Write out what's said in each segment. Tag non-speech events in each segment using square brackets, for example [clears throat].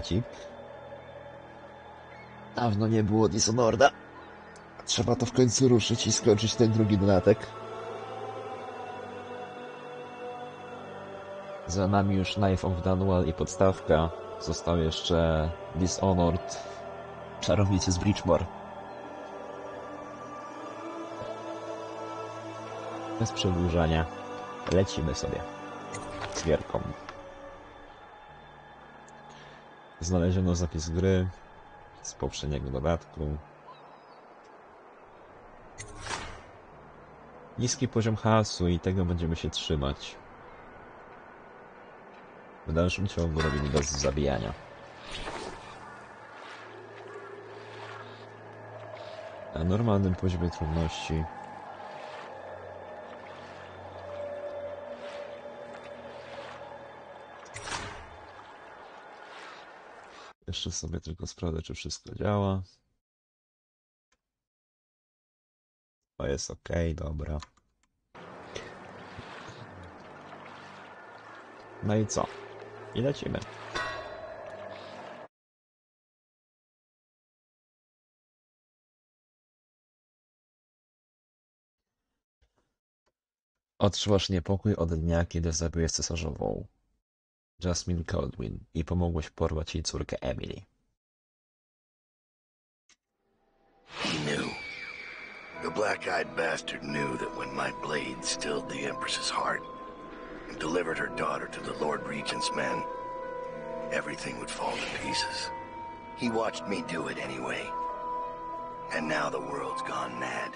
trzeci. Dawno nie było Dishonored'a. Trzeba to w końcu ruszyć i skończyć ten drugi dodatek. Za nami już Knife of Dunwall i podstawka. Został jeszcze Dishonored. Czarownicy z Bridgemore. Bez przedłużania. Lecimy sobie. Z gierką. Znaleziono zapis gry z poprzedniego dodatku. Niski poziom hasu i tego będziemy się trzymać. W dalszym ciągu robimy bez zabijania. Na normalnym poziomie trudności Jeszcze sobie tylko sprawdzę, czy wszystko działa. To jest ok, dobra. No i co? I lecimy. Odczuwasz niepokój od dnia, kiedy zabiłeś cesarzową. Jasmine Coldwin i pomogłeś porwać jej córkę Emily. He knew. The black-eyed bastard knew that when my blade stilled the Empress's heart and delivered her daughter to the Lord Regent's men, everything would fall to pieces. He watched me do it anyway. And now the world's gone mad.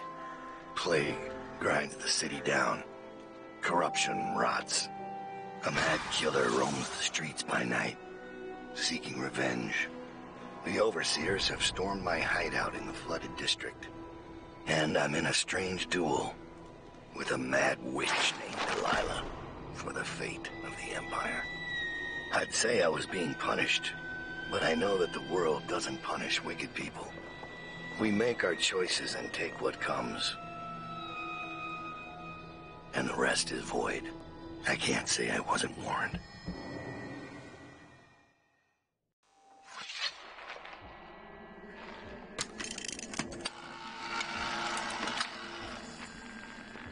Plague grinds the city down. Corruption rots. A mad killer roams the streets by night, seeking revenge. The overseers have stormed my hideout in the flooded district. And I'm in a strange duel with a mad witch named Delilah for the fate of the Empire. I'd say I was being punished, but I know that the world doesn't punish wicked people. We make our choices and take what comes. And the rest is void. I can't say I wasn't warned.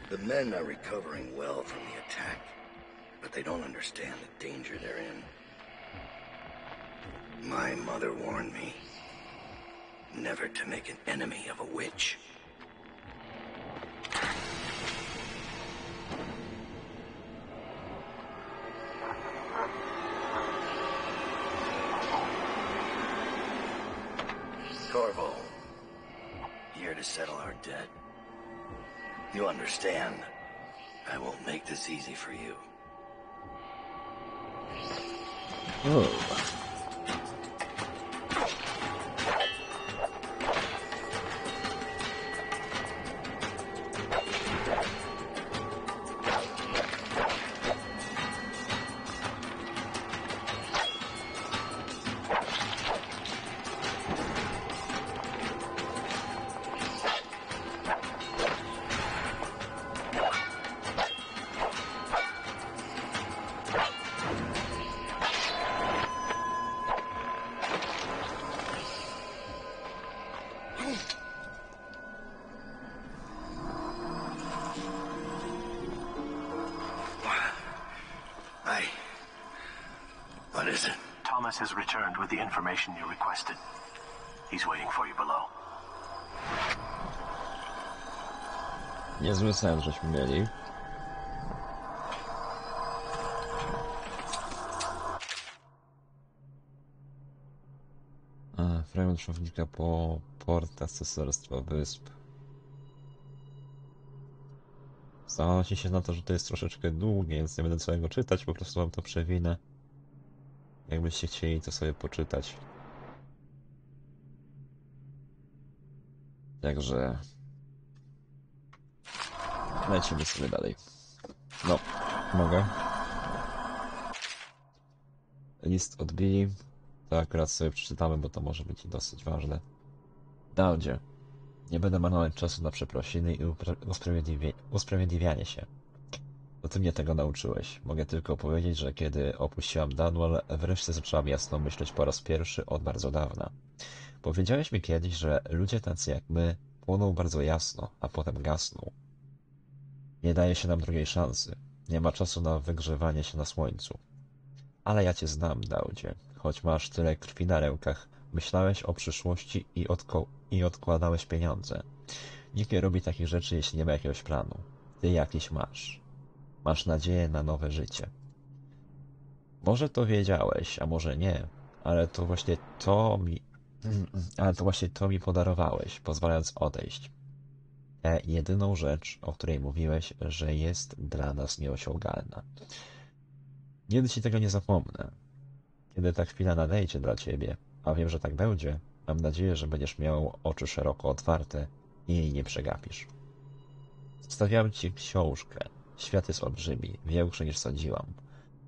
The men are recovering well from the attack, but they don't understand the danger they're in. My mother warned me never to make an enemy of a witch. Oh. Information you requested. He's waiting for you below. Niezły sen, żeśmy mieli. A, fragment szownika po portach Cesarstwa Wysp. Zanosi się na to, że to jest troszeczkę długie, więc nie będę całego czytać, po prostu wam to przewinę. Jakbyście chcieli to sobie poczytać. Także... Lecimy sobie dalej. No, mogę. List odbili. To akurat sobie przeczytamy, bo to może być dosyć ważne. Daudzie. Nie będę marnować czasu na przeprosiny i usprawiedliwianie się. To ty mnie tego nauczyłeś. Mogę tylko powiedzieć, że kiedy opuściłam Dunwall, wreszcie zaczęłam jasno myśleć po raz pierwszy od bardzo dawna. Powiedziałeś mi kiedyś, że ludzie tacy jak my płoną bardzo jasno, a potem gasną. Nie daje się nam drugiej szansy. Nie ma czasu na wygrzewanie się na słońcu. Ale ja cię znam, Daudzie. Choć masz tyle krwi na rękach, myślałeś o przyszłości i, i odkładałeś pieniądze. Nikt nie robi takich rzeczy, jeśli nie ma jakiegoś planu. Ty jakiś masz. Masz nadzieję na nowe życie. Może to wiedziałeś, a może nie, ale to właśnie to mi... [clears throat] Ale to właśnie to mi podarowałeś, pozwalając odejść. Tę jedyną rzecz, o której mówiłeś, że jest dla nas nieosiągalna. Nigdy ci tego nie zapomnę. Kiedy ta chwila nadejdzie dla ciebie, a wiem, że tak będzie, mam nadzieję, że będziesz miał oczy szeroko otwarte i jej nie przegapisz. Zostawiałem ci książkę. Świat jest olbrzymi, większy niż sądziłam.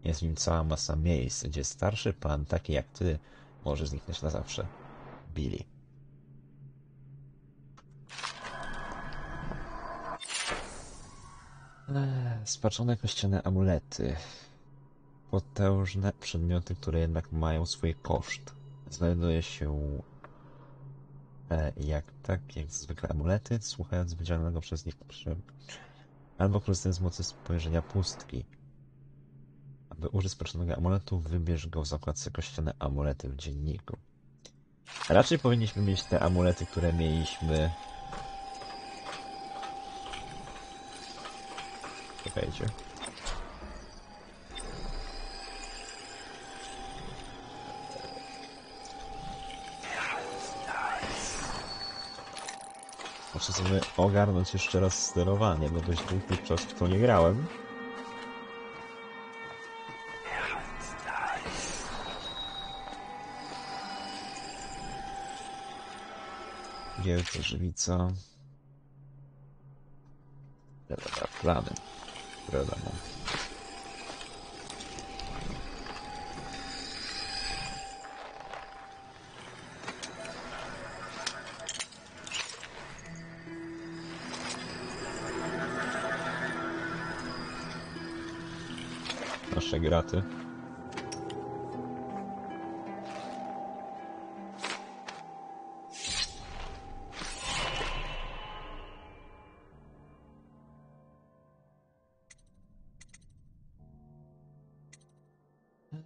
Jest w nim cała masa miejsc, gdzie starszy pan, taki jak ty, może zniknąć na zawsze. Billy. Eee, Spaczone kościane amulety. Potężne przedmioty, które jednak mają swój koszt. Znajduje się e, jak tak, jak zwykle amulety, słuchając wydzielanego przez nich. Albo korzystając z mocy spojrzenia pustki. Aby użyć spaczonego amuletu, wybierz go w zakładce kościane amulety w dzienniku. Raczej powinniśmy mieć te amulety, które mieliśmy... Czekajcie. Muszę sobie ogarnąć jeszcze raz sterowanie, bo dość długi czas w to nie grałem. Wielka żywica. Dobra, plany. Wiadomo. Nasze graty.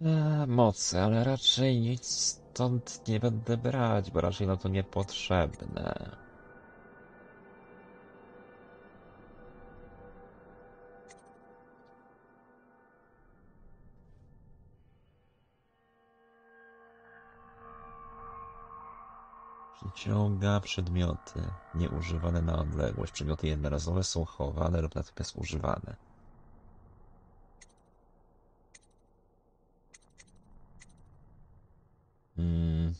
Eee, mocy, ale raczej nic stąd nie będę brać, bo raczej no to niepotrzebne. Przyciąga przedmioty nieużywane na odległość. Przedmioty jednorazowe są chowane lub natychmiast używane. Mm.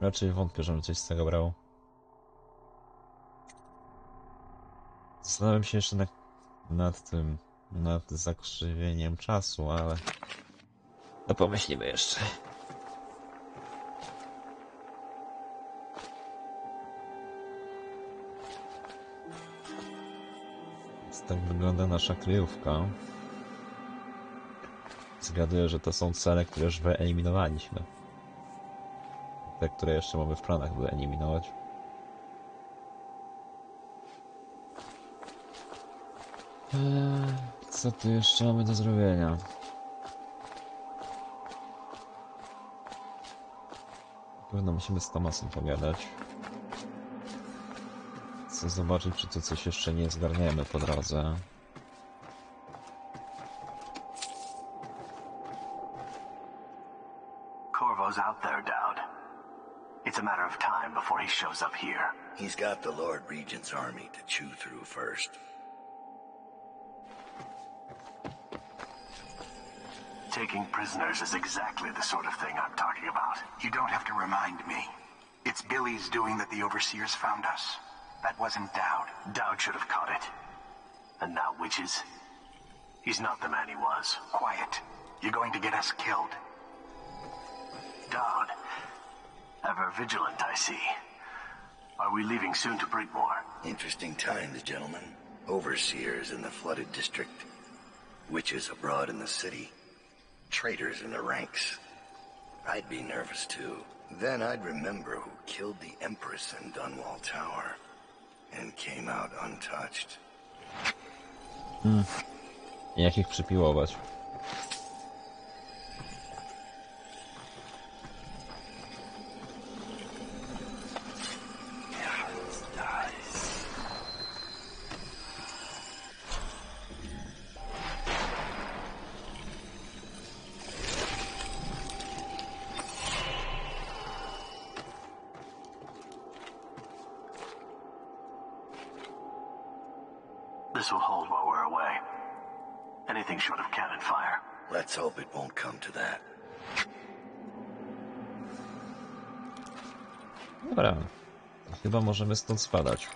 Raczej wątpię, żebym coś z tego brał. Zastanawiam się jeszcze nad tym, nad zakrzywieniem czasu, ale... No pomyślimy jeszcze. Więc tak wygląda nasza kryjówka. Zgaduję, że to są cele, które już wyeliminowaliśmy. Te, które jeszcze mamy w planach wyeliminować. Eee, co tu jeszcze mamy do zrobienia? Pewno musimy z Tomasem pogadać. Chcę zobaczyć, czy tu coś jeszcze nie zgarniemy po drodze. Corvo's out there, Dowd. It's a matter of time before he shows up here. He's got the Lord Regent's army to chew through first. Taking prisoners is exactly the sort of thing I'm talking about. You don't have to remind me. It's Billy's doing that the Overseers found us. That wasn't Dowd. Dowd should have caught it. And now Witches? He's not the man he was. Quiet. You're going to get us killed. Dowd. Ever vigilant, I see. Are we leaving soon to Brigmore? Interesting times, gentlemen. Overseers in the flooded district, witches abroad in the city, traitors in the ranks. I'd be nervous too. Then I'd remember who killed the Empress in Dunwall Tower and came out untouched. Hmm. Jak ich przypiłować? Możemy stąd spadać.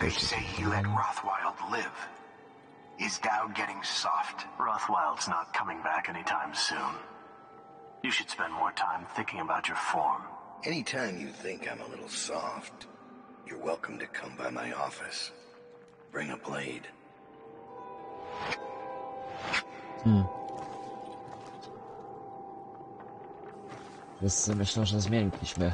They say he let Rothwild live. Is Dow getting soft? Rothwild's not coming back anytime soon. You should spend more time thinking about your form. Anytime you think I'm a little soft, you're welcome to come by my office. Bring a blade. Hmm. Wszyscy myślą, że zmiękliśmy.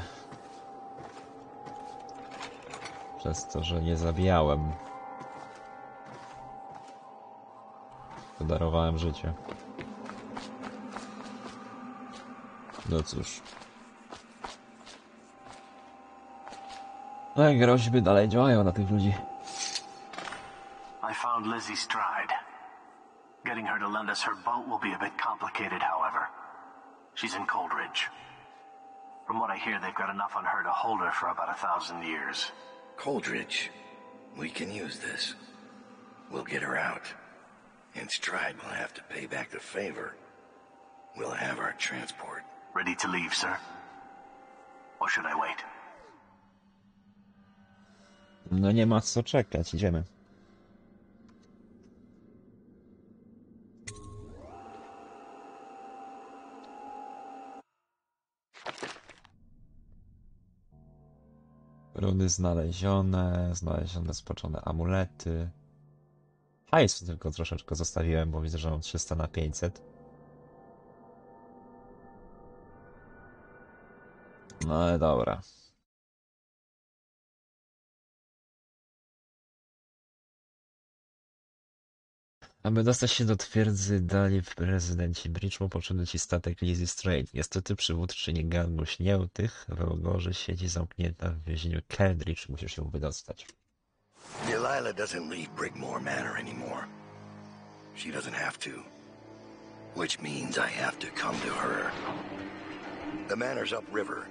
Przez to, że nie zabijałem. Podarowałem życie. No cóż. No i groźby dalej działają na tych ludzi. I found Lizzie Stride. Getting her to lend us her boat will be a bit complicated, however. She's in Coldridge. From what I hear, they've got enough on her to hold her for about a thousand years. Coldridge, we can use this. We'll get her out. And Stride will have to pay back the favor. We'll have our transport. Ready to leave, sir? Or should I wait? No nie ma co czekać, idziemy. Runy znalezione, znalezione spoczone amulety. Hajsu tylko troszeczkę zostawiłem, bo widzę, że mam 300 na 500. No ale dobra. Aby dostać się do twierdzy dalej w prezydencie Bridgemore potrzebny ci statek Lizzie Straight. Niestety przywódczyni gangu śniełtych w Elgorze siedzi zamknięta w więzieniu Keldridge. Musisz się wydostać. Delilah doesn't leave Brigmore Manor anymore. She doesn't have to. Which means I have to come to her. The manor's upriver,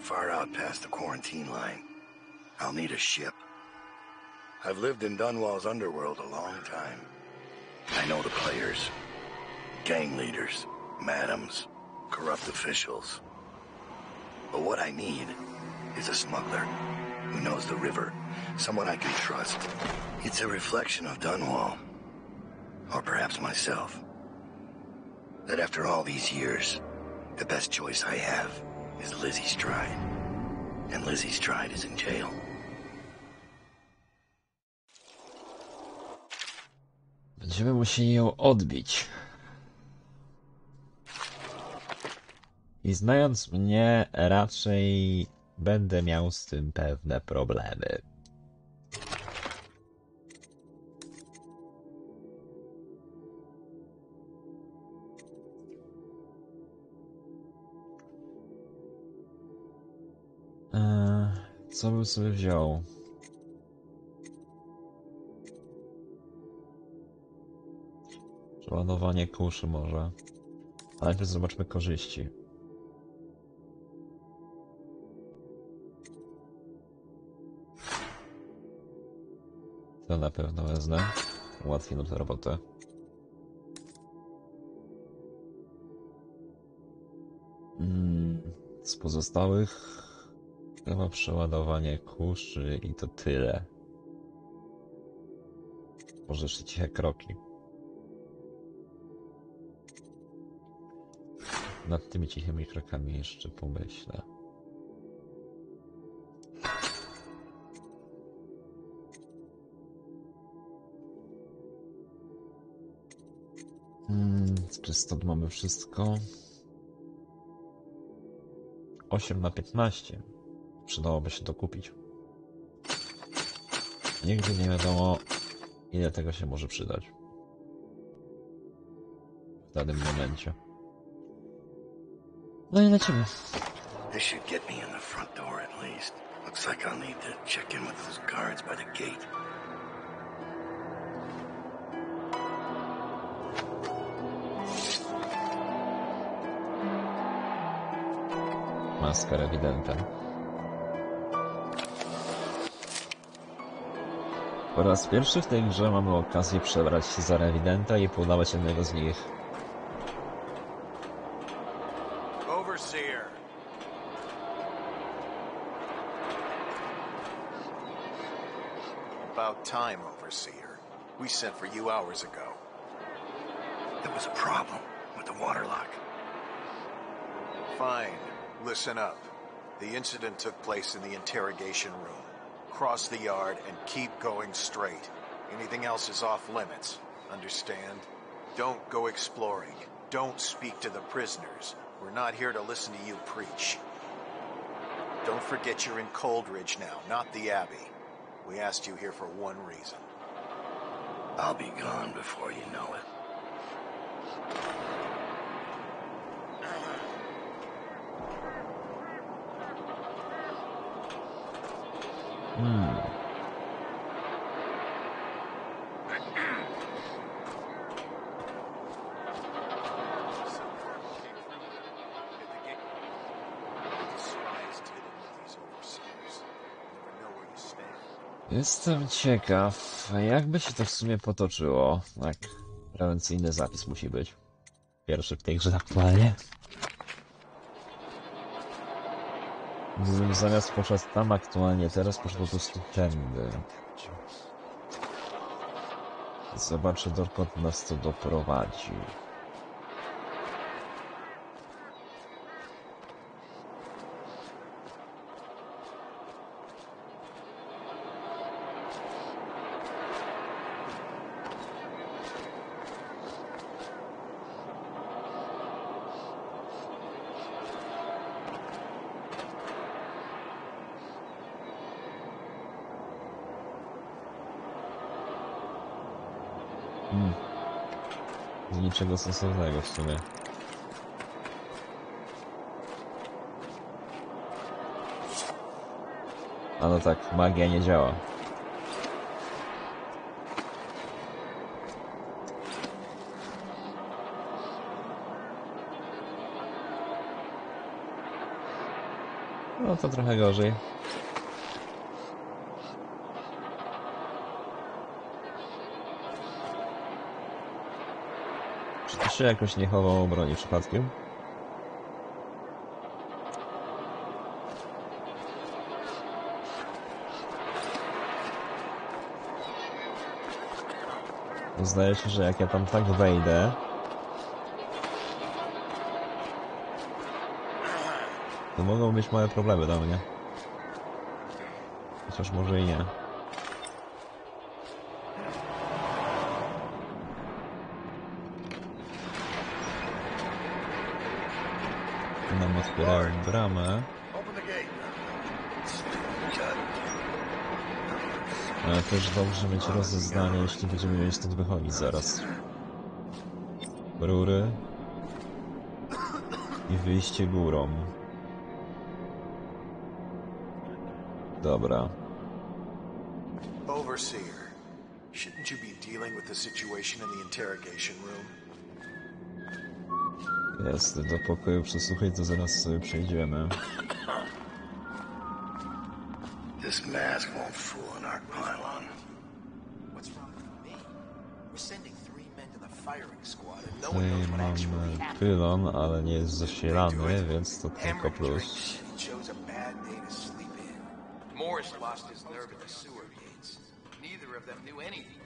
far out past the quarantine line. I'll need a ship. I've lived in Dunwall's underworld a long time. I know the players. Gang leaders, madams, corrupt officials. But what I need is a smuggler who knows the river, someone I can trust. It's a reflection of Dunwall, or perhaps myself. That after all these years, the best choice I have is Lizzie Stride. And Lizzie Stride is in jail. Będziemy musieli ją odbić. I znając mnie, raczej będę miał z tym pewne problemy. Eee, co bym sobie wziął? Przeładowanie kuszy może. Ale najpierw zobaczmy korzyści. To na pewno wezmę. Ułatwi nam tę robotę. Mm, z pozostałych chyba przeładowanie kuszy i to tyle. Może jeszcze ciche kroki. Nad tymi cichymi krokami jeszcze pomyślę. Hmm, czy stąd mamy wszystko? 8 na 15. Przydałoby się to kupić. Nigdy nie wiadomo, ile tego się może przydać. W danym momencie. No i lecimy. This should get me in the front door at least. Looks like I'll need to check in with those guards by the gate. Po raz pierwszy w tej grze mamy okazję przebrać się za rewidenta i podawać jednego z nich. Sent for you hours ago. There was a problem with the water lock. Fine. Listen up. The incident took place in the interrogation room. Cross the yard and keep going straight. Anything else is off limits. Understand? Don't go exploring. Don't speak to the prisoners. We're not here to listen to you preach. Don't forget you're in Coldridge now, not the Abbey. We asked you here for one reason. I'll be gone before you know it. Hmm. Despised hidden with these jakby się to w sumie potoczyło. Tak, prewencyjny zapis musi być. Pierwszy w tej grze aktualnie. Gdybym zamiast poszedł tam aktualnie, teraz poszedł po prostu tędy. Zobaczę dokąd nas to doprowadzi. Niczego sensownego w sumie. A no tak, magia nie działa. No to trochę gorzej. Czy jakoś nie chował obroni przypadkiem? Zdaje się, że jak ja tam tak wejdę... To mogą być małe problemy dla mnie. Chociaż może i nie. The gate. Shut. Ale też dobrze mieć rozeznanie, jeśli będziemy mieli stąd wychodzić zaraz. Rury. I wyjście górą. Dobra. Do pokoju przesłuchaj, to zaraz sobie przejdziemy. This mask won't fool an arc pylon. What's wrong with me? We're sending three men to the firing squad and no one knows what actually mamy happened. pylon, ale nie jest zasilany, więc to tylko plus. Morris lost his nerve at the sewer gates. Neither of them knew anything.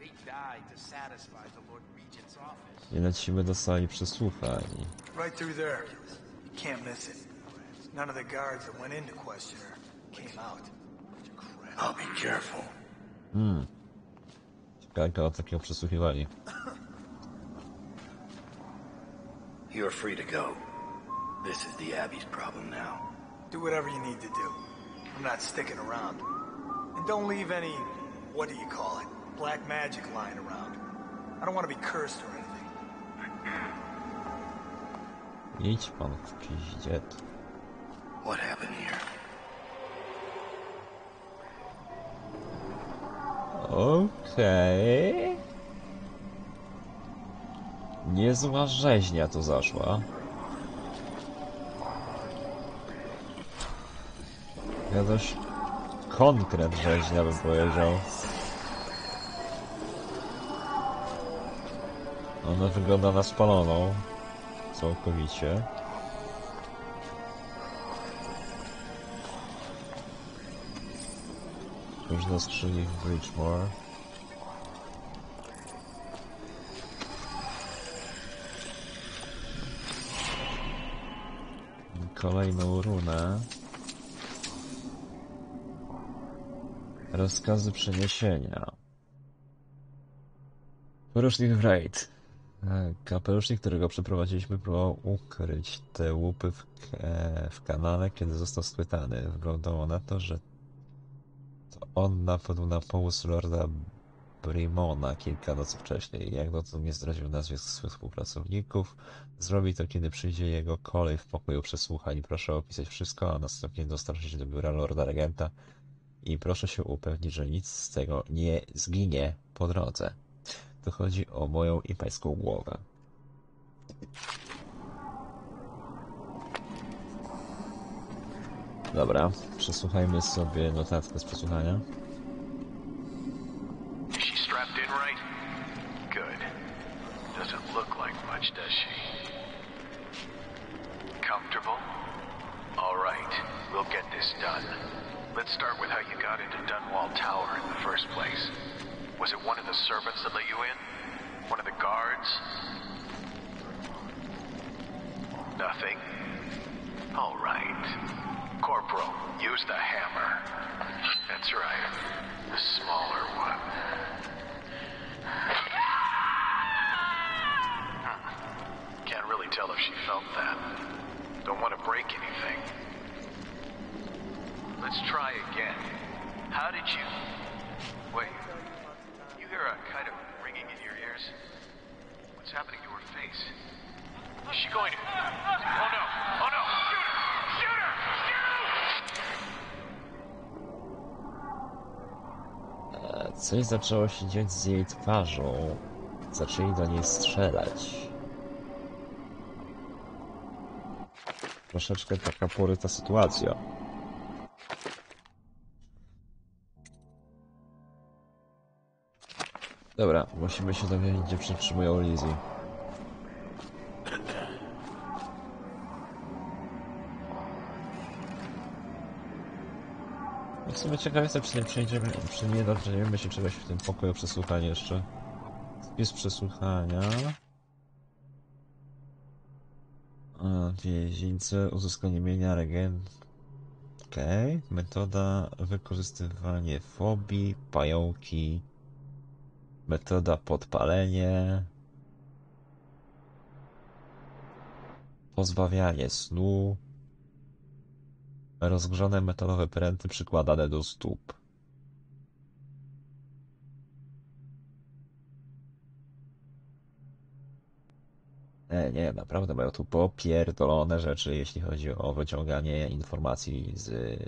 They died to satisfy the Lord Regent's office. I lecimy do sali przesłuchań. Right through there. You can't miss it. None of the guards that went in to question her came out. I'll be careful. Hmm. Ciekawe, o takiego przesłuchiwali. You're free to go. This is the Abbey's problem now. Do whatever you need to do. I'm not sticking around. And don't leave any, what do you call it, black magic lying around. I don't want to be cursed or anything. Idź pan w piździet. What happened here? Okej. Niezła rzeźnia tu zaszła. Ja dość konkret rzeźnia bym powiedział. Ona wygląda na spaloną. Całkowicie. Już na skrzyni w Bridgemore. Kolejną runę. Rozkazy przeniesienia. Porusznik Wright. E, Kapelusznik, którego przeprowadziliśmy, próbował ukryć te łupy w, w kanale, kiedy został schwytany. Wyglądało na to, że to on napadł na powóz Lorda Brimona kilka nocy wcześniej. Jak dotąd nie zdradził nazwisk swych współpracowników. Zrobi to, kiedy przyjdzie jego kolej w pokoju przesłuchań. Proszę opisać wszystko, a następnie dostarczyć do biura Lorda Regenta. I proszę się upewnić, że nic z tego nie zginie po drodze. To chodzi o moją i pańską głowę. Dobra, przesłuchajmy sobie notatkę z przesłuchania. She strapped in right? Good. Doesn't look like much, does she? Comfortable? All right. We'll get this done. Let's start with how you got into Dunwall Tower in the first place. Was it one of the servants that let you in? One of the guards? Nothing? All right. Corporal, use the hammer. That's right. The smaller one. Hmm. Can't really tell if she felt that. Don't want to break anything. Let's try again. How did you... Wait. You hear a kind of ringing in your ears? What's happening to her face? Is she going to... Oh no! Oh no! Shoot her! Shoot her! Shoot! E, Coś zaczęło się dziać z jej twarzą. Zaczęli do niej strzelać. Troszeczkę taka poryta sytuacja. Dobra, musimy się dowiedzieć, gdzie przetrzymują Lizzie. No W sumie ciekaw jestem, czy nie przejdziemy, czy nie dowiemy się czegoś w tym pokoju przesłuchania jeszcze. Spis przesłuchania. A, Więzińcy, uzyskanie mienia, regent. Okej. Metoda wykorzystywanie fobii, pająki. Metoda podpalenie. Pozbawianie snu. Rozgrzane metalowe pręty przykładane do stóp. Nie, nie, naprawdę mają tu popierdolone rzeczy, jeśli chodzi o wyciąganie informacji z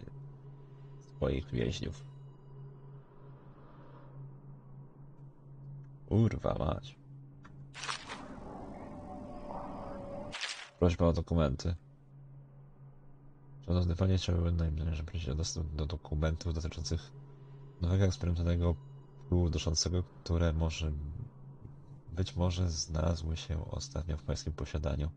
swoich więźniów. Urwa mać. Prośba o dokumenty. Szanowny panie, chciałbym najmniej prosić o dostęp do dokumentów dotyczących nowego eksperymentalnego pyłu duszącego, które może być może znalazły się ostatnio w pańskim posiadaniu.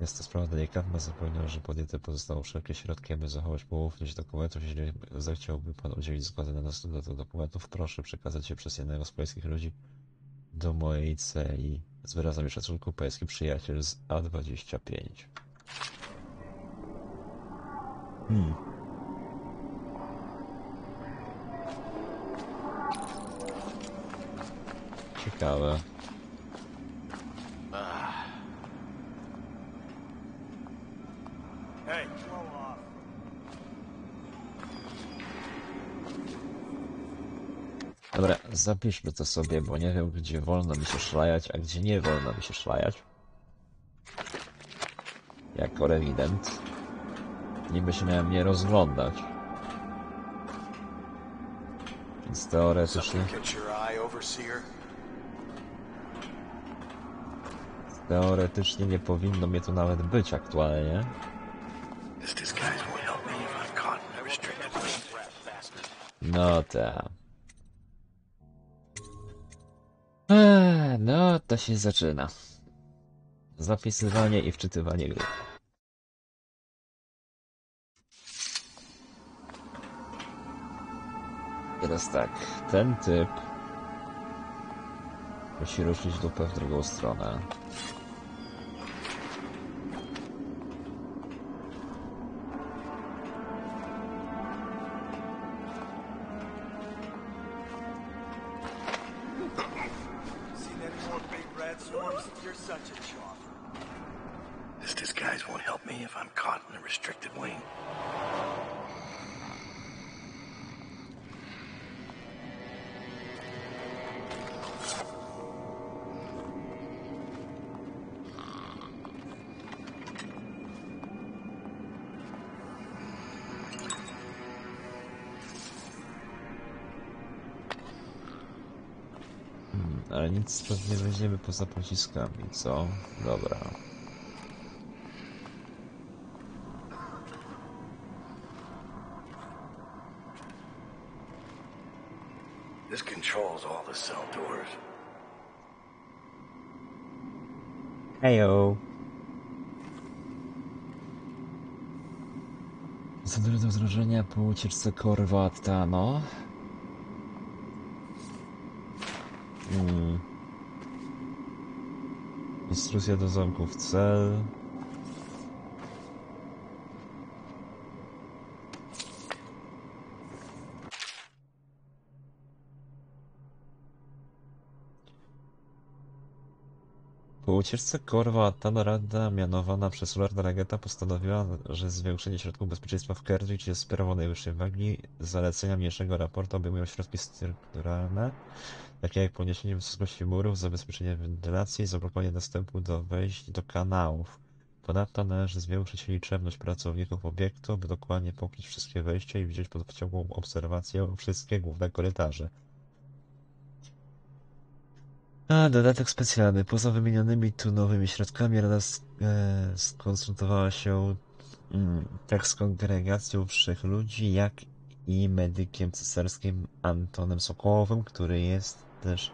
Jest to sprawa delikatna, zapewniam, że podjęte pozostaną wszelkie środki, aby zachować poufność dokumentów. Jeśli zechciałby Pan udzielić zgody na dostęp do tych dokumentów, proszę przekazać je przez jednego z pańskich ludzi do mojej celi. Z wyrazami szacunku, pański przyjaciel z A25. Hmm. Ciekawe. Dobra, zapiszmy to sobie, bo nie wiem, gdzie wolno mi się szlajać, a gdzie nie wolno mi się szlajać. Jako rewident. Niby się miałem nie rozglądać. Więc teoretycznie, teoretycznie nie powinno mnie tu nawet być aktualnie. No ta. Eee, no to się zaczyna. Zapisywanie i wczytywanie. Teraz tak, ten typ musi ruszyć dupę w drugą stronę. Pociskami, co? Dobra. This controls all the cell doors. Hejo! Co do wrażenia po ucieczce Korwata, no? Hmm. Instrukcja do zamków cel. Po ucieczce Korwata Rada mianowana przez Lorda Regeta postanowiła, że zwiększenie środków bezpieczeństwa w Kerridge jest sprawą najwyższej wagi. Zalecenia mniejszego raportu obejmują środki strukturalne, takie jak podniesienie wysokości murów, zabezpieczenie wentylacji i zablokowanie dostępu do wejść do kanałów. Ponadto należy zwiększyć liczebność pracowników obiektu, by dokładnie pokryć wszystkie wejścia i wziąć pod ciągłą obserwację wszystkie główne korytarze. A, dodatek specjalny. Poza wymienionymi tu nowymi środkami Rada e, skonsultowała się mm, tak z kongregacją wszech ludzi, jak i medykiem cesarskim Antonem Sokołowym, który jest też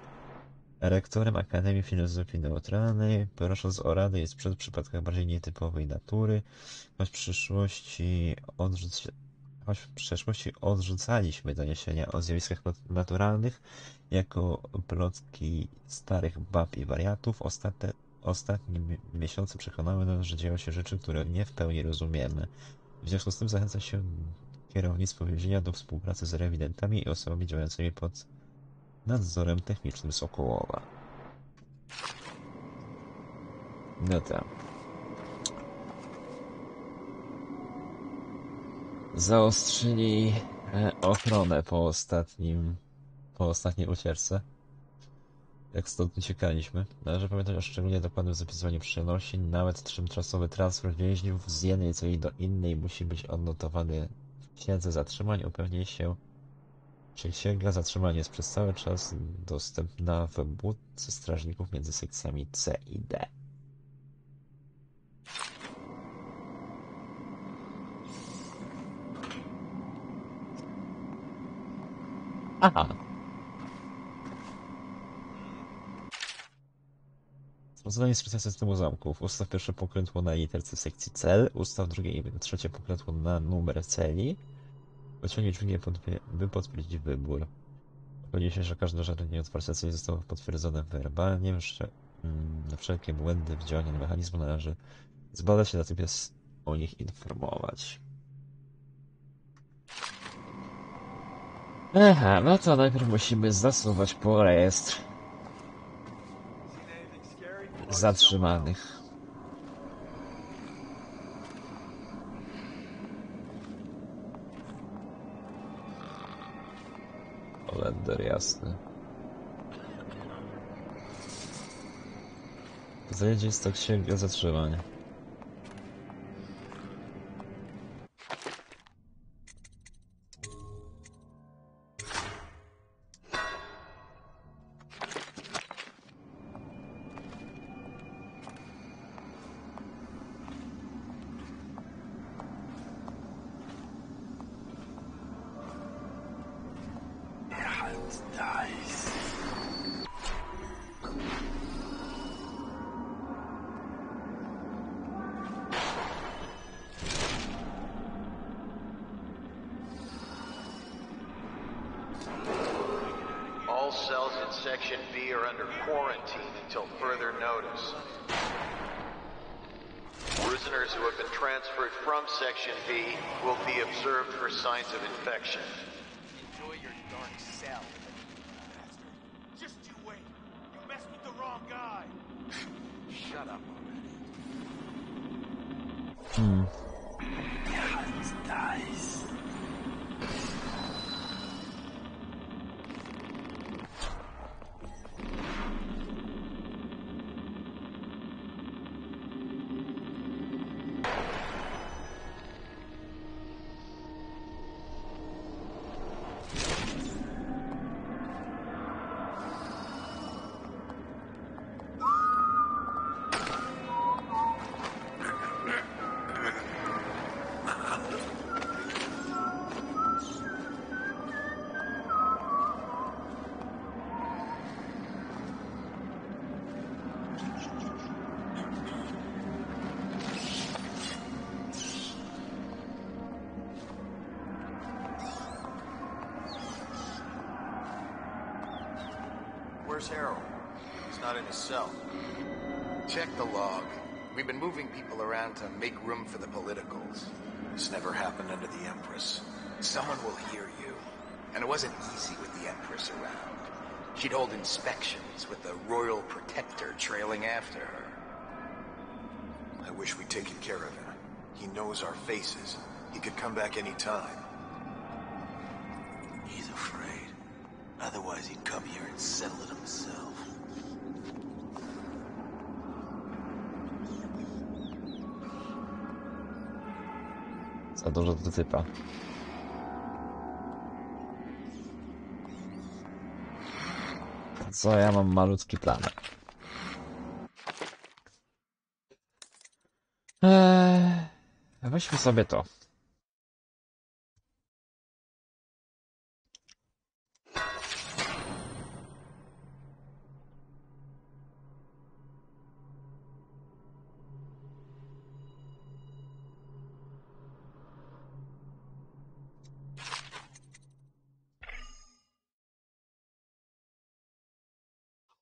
rektorem Akademii Filozofii Neutralnej, prosząc o radę i sprzęt w przypadkach bardziej nietypowej natury, choć w przyszłości odrzuc... choć w przeszłości odrzucaliśmy doniesienia o zjawiskach nat- naturalnych jako plotki starych bab i wariatów. Ostatnie mi- miesiące przekonały nas, że dzieją się rzeczy, które nie w pełni rozumiemy. W związku z tym zachęca się kierownictwo więzienia do współpracy z rewidentami i osobami działającymi pod nadzorem technicznym Sokołowa. No tak. Zaostrzyli e, ochronę po ostatnim, po ostatniej ucieczce. Jak stąd uciekaliśmy. Należy pamiętać o szczególnie dokładnym zapisywaniu przenosin. Nawet tymczasowy transfer więźniów z jednej celi do innej musi być odnotowany w księdze zatrzymań. Upewnij się, czy księga zatrzymań jest przez cały czas dostępna w budce strażników między sekcjami C i D. Aha. Zadanie instrukcja systemu zamków. Ustaw pierwsze pokrętło na literce sekcji cel, ustaw drugie i trzecie pokrętło na numer celi. Dźwignię, podpie- by potwierdzić wybór. Upewnij się, że każde otwarcie celi zostało potwierdzone werbalnie. Wszcze- mm, Na wszelkie błędy w działaniu mechanizmu należy zbadać i natychmiast o nich informować. Aha, no to najpierw musimy zasuwać po rejestr zatrzymanych. Olender jasny. Zajedzie jest to księga zatrzymania. Section B are under quarantine until further notice. Prisoners who have been transferred from Section B will be observed for signs of infection. Shut Where's Harold? He's not in his cell. Check the log. We've been moving people around to make room for the politicals. This never happened under the Empress. Someone will hear you. And it wasn't easy with the Empress around. She'd hold inspections with the Royal Protector trailing after her. I wish we'd taken care of him. He knows our faces. He could come back any time. Otherwise, he'd come here and settle it himself. Za dużo. Co ja mam malutki plan. Eee, weźmy sobie to.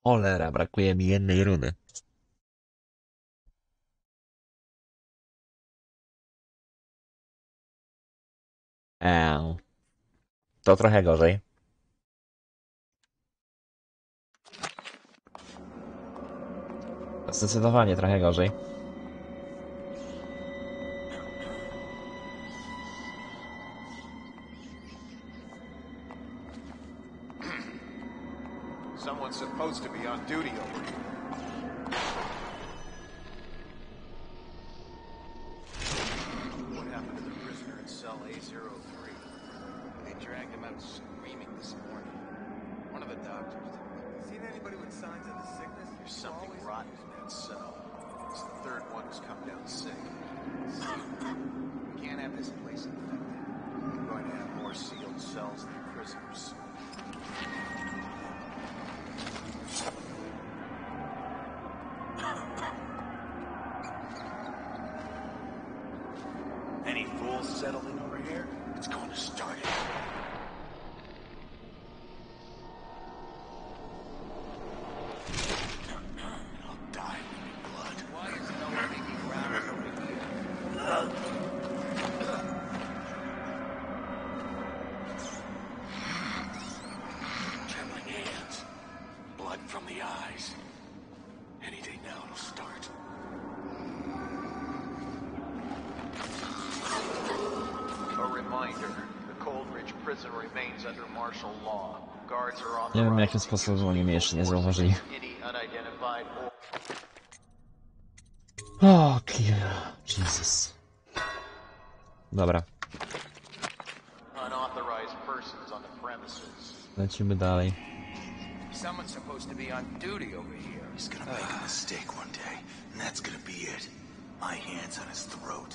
Cholera, brakuje mi jednej runy. Eee. To trochę gorzej. Zdecydowanie trochę gorzej. so uh, it's the third one who's come down sick. we can't have this place infected. We're going to have more sealed cells than prisoners. Any fools settling? Nie wiem jakim sposobem oni mnie jeszcze nie zauważyli. O, kia. Jesus. Dobra, lecimy dalej. Someone's supposed to be on duty over here. He's gonna make a mistake one day, and that's gonna be it. My hands on his throat.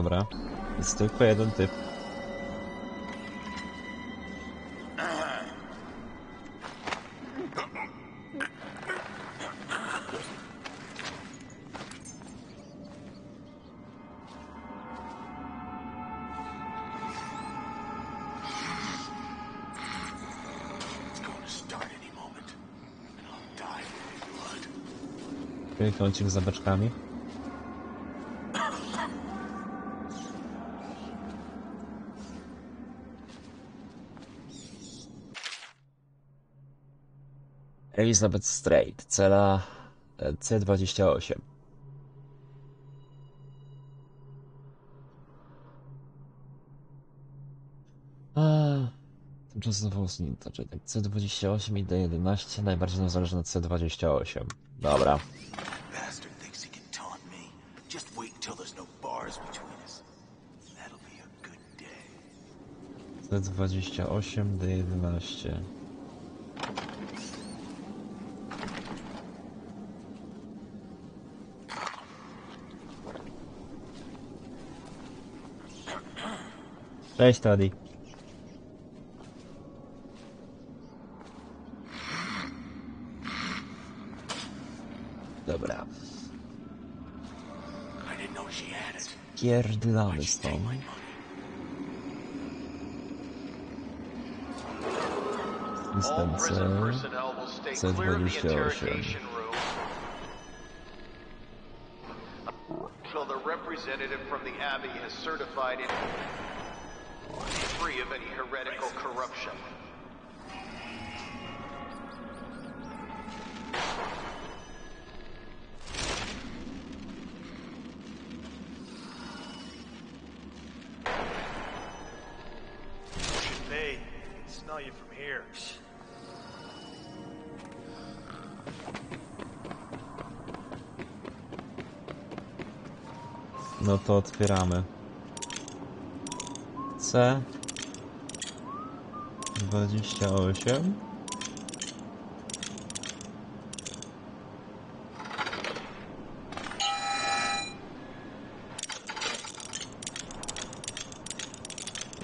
Dobra, jest tylko jeden typ. It's going to start Elizabeth Strait, cela e, C28. Tymczasowo usunięto, czyli tak C28 i D11, najbardziej nam zależy na C28. Dobra. C28, D11. Personnel will stay clear of the C28. interrogation room until the representative from the Abbey has certified it. free of any heretical corruption. Hey, I can smell you from here. No to otwieramy. C. 28.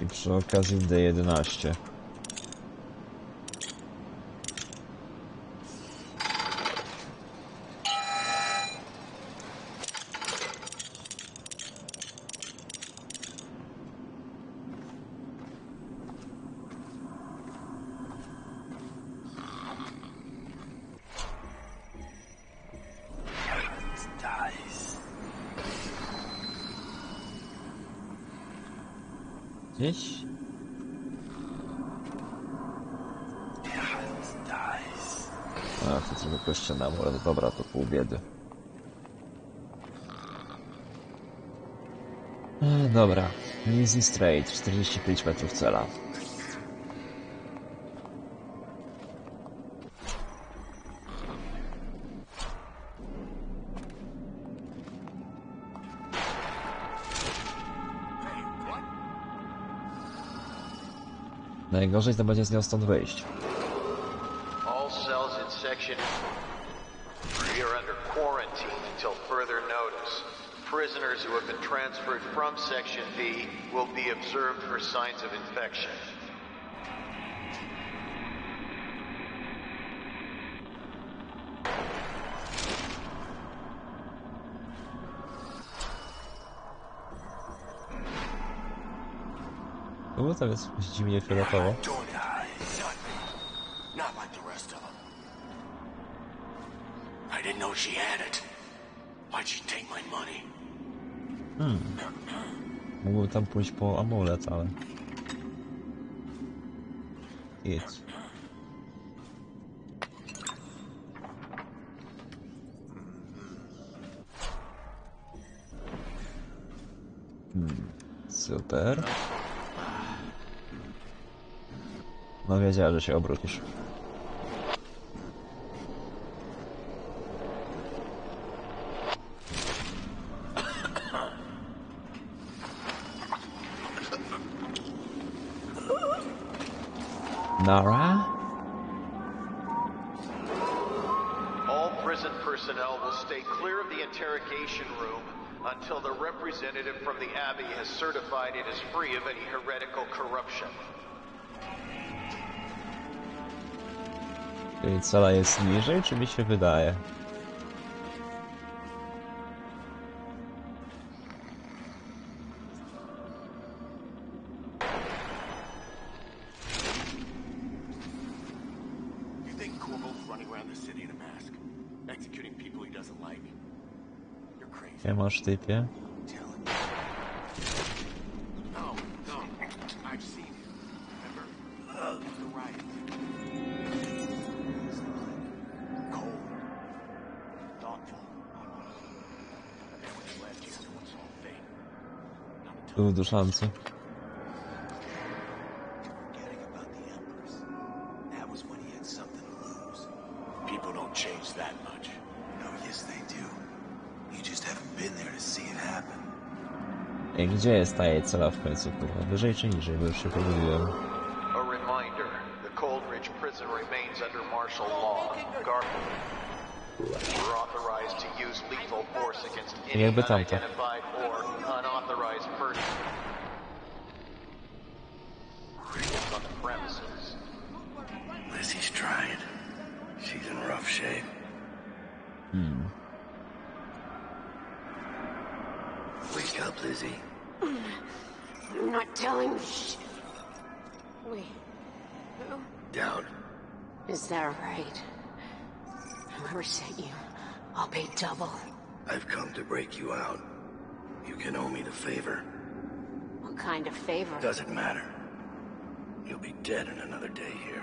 I przy okazji D11. Dies. Gdzieś? Dies. A, to trochę kościonało, ale dobra, to pół biedy. E, dobra. Easy Straight, 45 metrów cela. Najgorzej to będzie z nią stąd wyjść. All prisoners who have been transferred from Section B will be observed for signs of infection. Czemu tam jest zimnie fioletowo? I didn't know she had it. Why'd she take my money? Mógłbym tam pójść po amulet, ale... Idź. Hmm, super. No wiedziała, że się obrócisz. Nara? All prison personnel will stay clear of the interrogation room until the representative from the Abbey has certified it is free of any heretical corruption. Czyli cela jest niżej, czy mi się wydaje? Masz typie? telling you. No, gdzie jest ta jej cela w końcu, kurwa? Wyżej czy niżej? Bo już się pomyliłem. A reminder, to break you out. You can owe me the favor. What kind of favor? Doesn't matter. You'll be dead in another day here.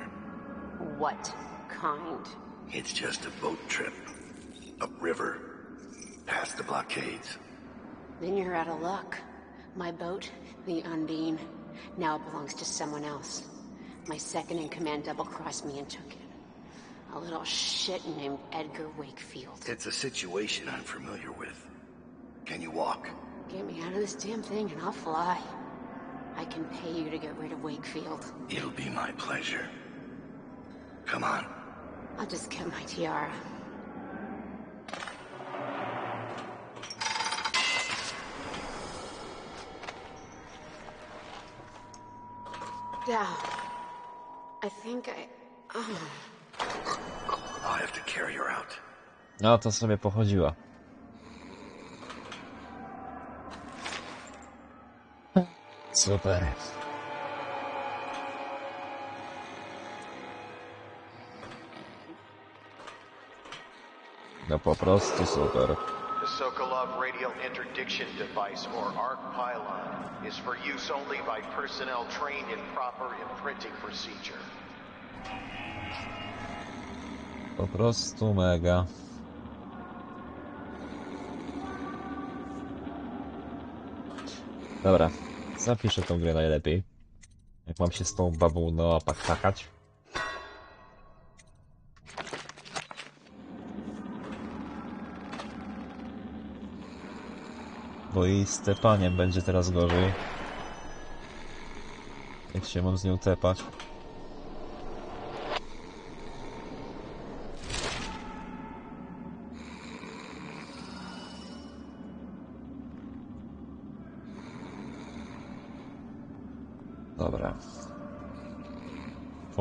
What kind? It's just a boat trip. Upriver. Past the blockades. Then you're out of luck. My boat, the Undine, now belongs to someone else. My second in command double-crossed me and took it. A little shit named Edgar Wakefield. It's a situation I'm familiar with. Can you walk? Get me out of this damn thing and I'll fly. I can pay you to get rid of Wakefield. It'll be my pleasure. Come on. I'll just get my tiara. Down. I think I... Oh. I'll have to carry her out. No to sobie pochodziła. Super. No po prostu super. The Sokolov radial interdiction device, or ARC pylon, is for use only by personnel trained in proper imprinting procedure. Po prostu mega. Dobra, zapiszę tą grę najlepiej. Jak mam się z tą babą no paktakać. Bo i z tepaniem będzie teraz gorzej. Jak się mam z nią tepać.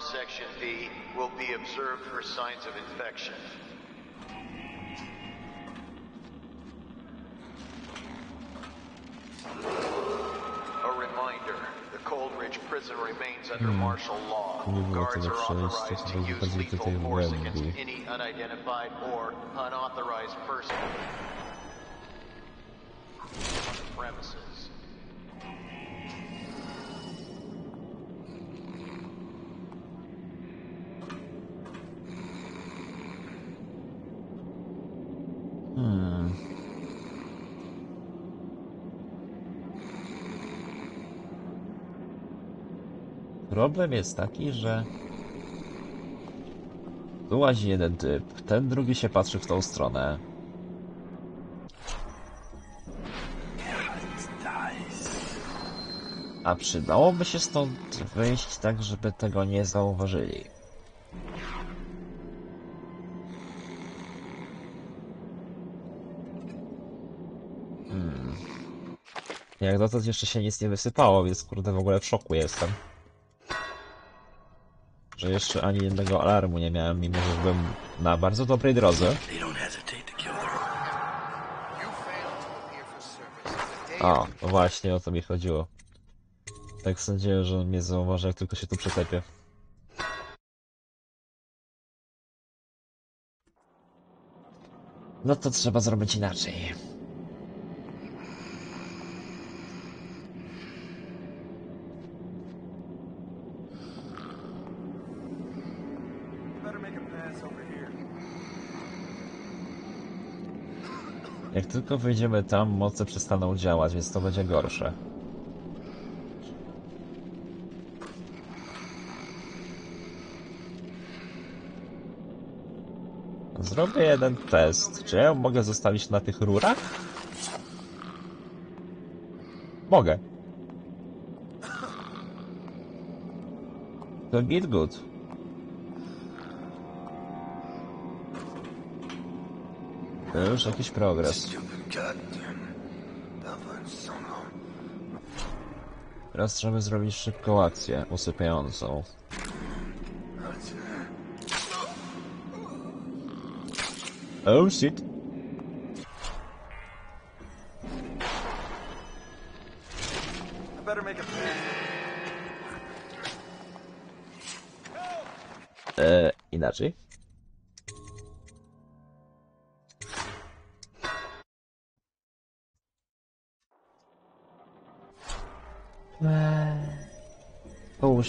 transferred from Section V will be observed for signs of infection. A reminder, the Coldridge prison remains under martial law. Guards are authorized to to use lethal force against any unidentified or unauthorized person. Premises. Problem jest taki, że tu łazi jeden typ, ten drugi się patrzy w tą stronę. A przydałoby się stąd wyjść tak, żeby tego nie zauważyli. Jak dotąd jeszcze się nic nie wysypało, więc kurde w ogóle w szoku jestem. Że jeszcze ani jednego alarmu nie miałem, mimo że byłem na bardzo dobrej drodze. O, właśnie o to mi chodziło. Tak sądziłem, że on mnie zauważy, jak tylko się tu przetepię. No to trzeba zrobić inaczej. Better make a pass over here. Jak tylko wyjdziemy tam, moce przestaną działać, więc to będzie gorsze. Zrobię jeden test. Czy ja mogę zostawić na tych rurach? Mogę. To git good. To już jakiś progres. Teraz trzeba zrobić szybką akcję, usypiającą. Oh shit.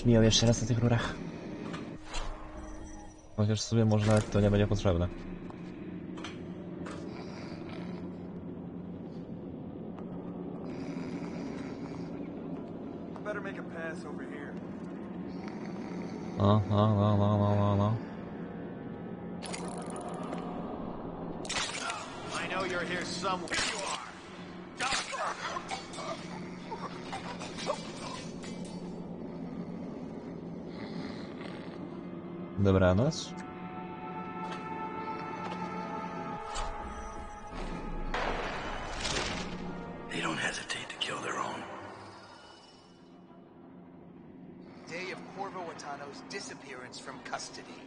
Połóż mi ją jeszcze raz na tych rurach. Chociaż sobie może nawet to nie będzie potrzebne. No, no, no, no, no, no, no. I know you're here somewhere. Dobranoc. They don't hesitate to kill their own. day of Corvo Watano's disappearance from custody.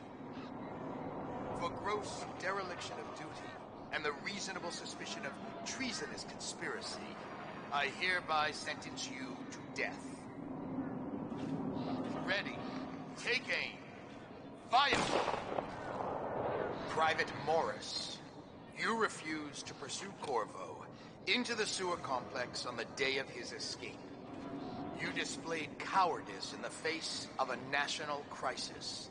For gross dereliction of duty and the reasonable suspicion of treasonous conspiracy, I hereby sentence you to death. Ready. Take aim. Private Morris, you refused to pursue Corvo into the sewer complex on the day of his escape. You displayed cowardice in the face of a national crisis,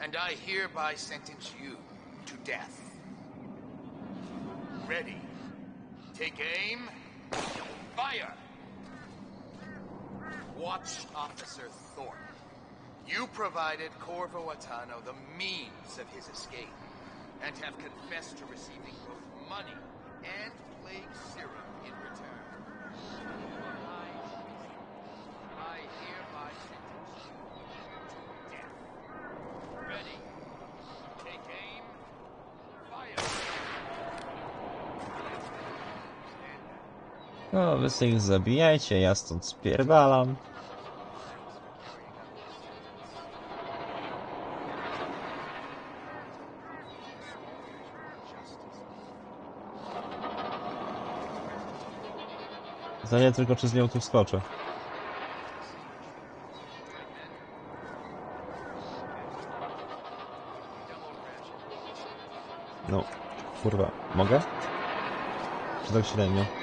and I hereby sentence you to death. Ready. Take aim. Fire! Watch Officer. You provided Corvo Atano the means of his escape, and have confessed to receiving both money and plague serum in return. I hereby sentence you to death. Ready. Take aim. Fire. No, wy sobie zabijajcie, ja stąd spierdalam. Zdaję tylko, czy z nią tu wskoczę. No, kurwa, mogę? Czy tak średnio?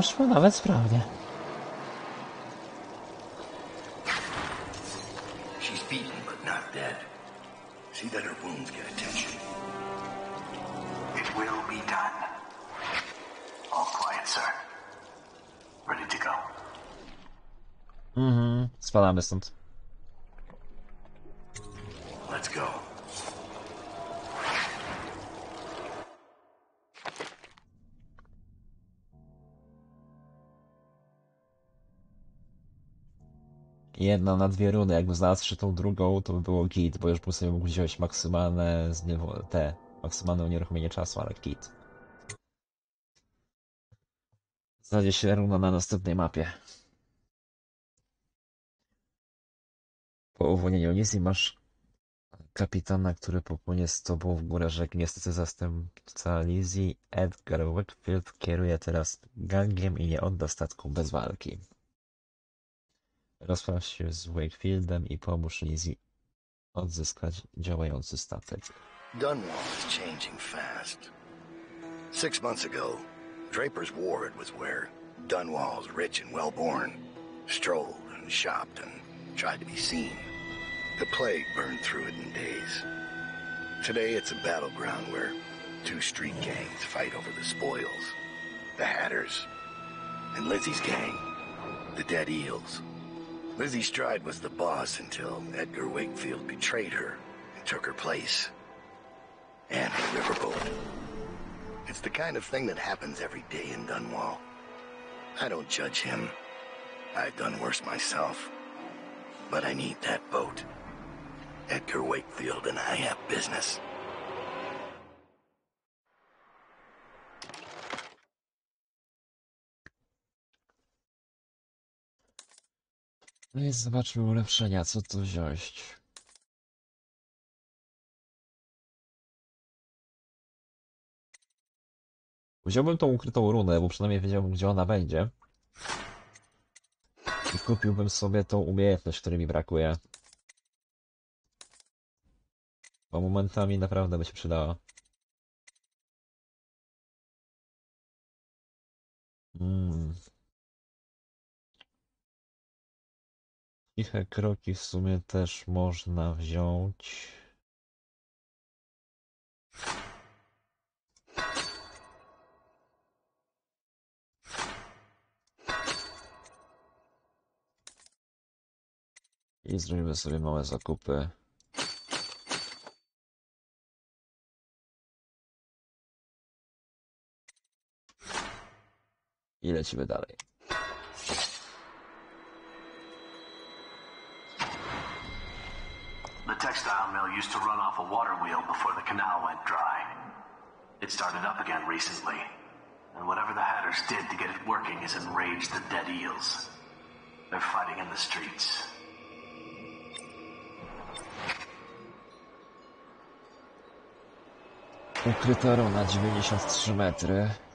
Poszło nawet sprawnie. She's beaten, but not dead. See that her wounds get attention. It will be done. All quiet, sir. Ready to go. Mhm, spadamy stąd. Jedna na dwie runy, jakbym znalazł tą drugą, to by było git, bo już bym sobie mógł wziąć maksymalne te, maksymalne unieruchomienie czasu, ale git. Znajdzie się runa na następnej mapie. Po uwolnieniu Lizzie masz kapitana, który popłynie z tobą w górę rzek. Niestety zastępca Lizzie, Edgar Wakefield, kieruje teraz gangiem i nie odda statku bez walki. Rozpraw się z Wakefieldem i pomóż Lizzie odzyskać działający statek. Dunwall is changing fast. Six months ago, Draper's Ward was where Dunwall's rich and well-born strolled and shopped and tried to be seen. The plague burned through it in days. Today it's a battleground where two street gangs fight over the spoils. The Hatters and Lizzie's gang, the Dead Eels. Lizzie Stride was the boss until Edgar Wakefield betrayed her and took her place. And the riverboat. It's the kind of thing that happens every day in Dunwall. I don't judge him. I've done worse myself. But I need that boat. Edgar Wakefield and I have business. No i zobaczmy ulepszenia, co tu wziąć. Wziąłbym tą ukrytą runę, bo przynajmniej wiedziałbym, gdzie ona będzie. I kupiłbym sobie tą umiejętność, której mi brakuje. Bo momentami naprawdę by się przydała. Mm. Ciche kroki w sumie też można wziąć. I zrobimy sobie małe zakupy. I lecimy dalej. Textile used to run off a water wheel before the canal went dry. It started up again recently, and whatever the Hatters did to get it working has enraged the dead eels. They're fighting in the streets. Ukryta runa 93 metry.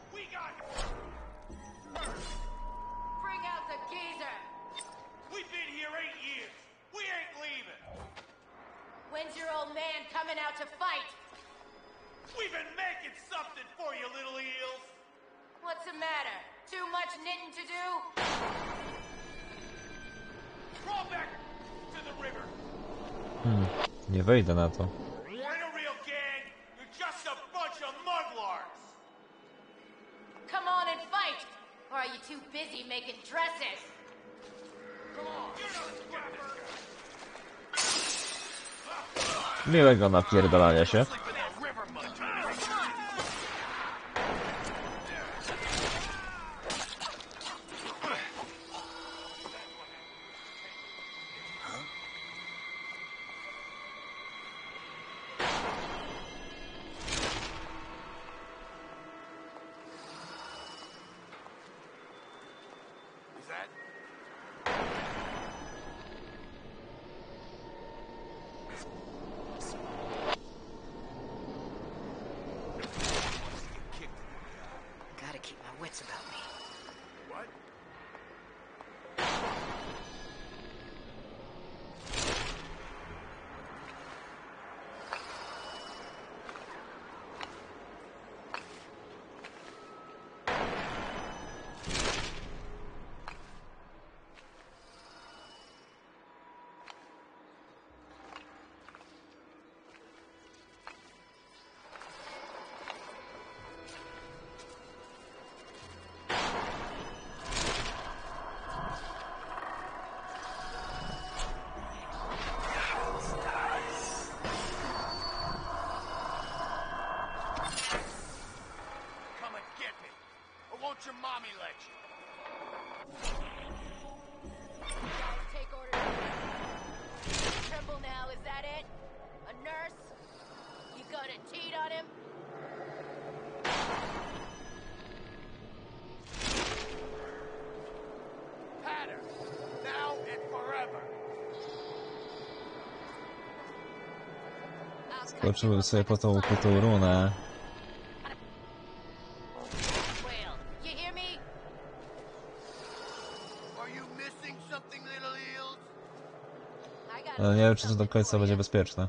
Get us together. Miłego napierdalania się. Your mommy let you? Guys, take orders. Tremble now, is that it? A nurse? You gonna cheat on him? Pattern. Now and forever. I'll cut Skoczyłem you sobie po like a tą slice. Nie wiem, czy to do końca będzie bezpieczne.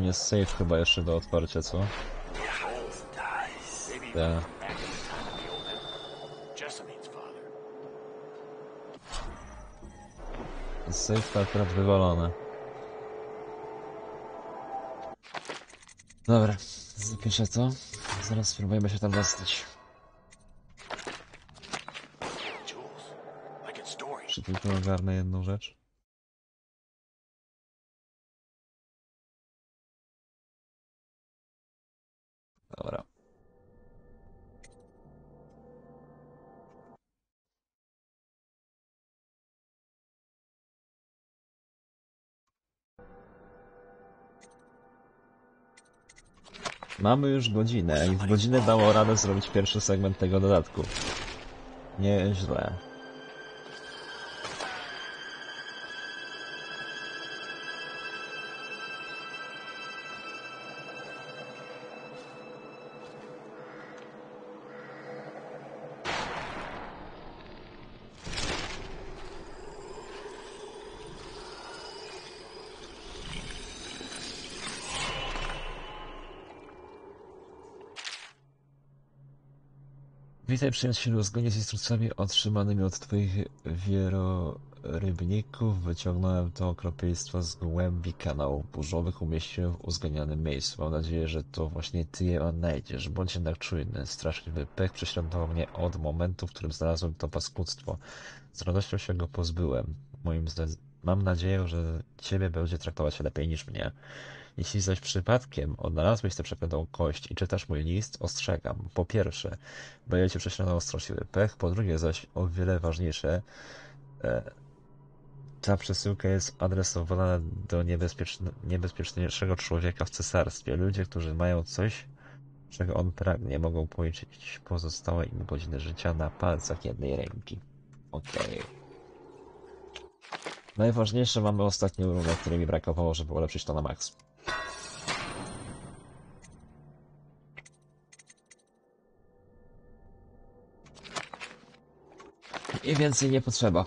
Jest safe chyba jeszcze do otwarcia, co? Father. Safe akurat wywalone. Dobra, zapiszę to. Zaraz spróbujemy się tam dostać. Czy tylko ogarnę jedną rzecz? Mamy już godzinę i w godzinę dało radę zrobić pierwszy segment tego dodatku. Nieźle. Witaj przyjacielu, zgodnie z instrukcjami otrzymanymi od twoich wielorybników wyciągnąłem to okropieństwo z głębi kanałów burzowych, umieściłem w uzgodnionym miejscu. Mam nadzieję, że to właśnie ty je odnajdziesz. Bądź jednak czujny. Straszliwy pech prześladował mnie od momentu, w którym znalazłem to paskudztwo. Z radością się go pozbyłem. Moim mam nadzieję, że ciebie będzie traktować lepiej niż mnie. Jeśli zaś przypadkiem odnalazłeś tę przeklętą kość i czytasz mój list, ostrzegam. Po pierwsze, będzie cię prześladował straszliwy pech, po drugie zaś, o wiele ważniejsze, e, ta przesyłka jest adresowana do niebezpieczne, niebezpieczniejszego człowieka w cesarstwie. Ludzie, którzy mają coś, czego on pragnie, mogą policzyć pozostałe im godziny życia na palcach jednej ręki. Okej. Najważniejsze mamy ostatnią runę, której mi brakowało, żeby ulepszyć to na max. I więcej nie potrzeba.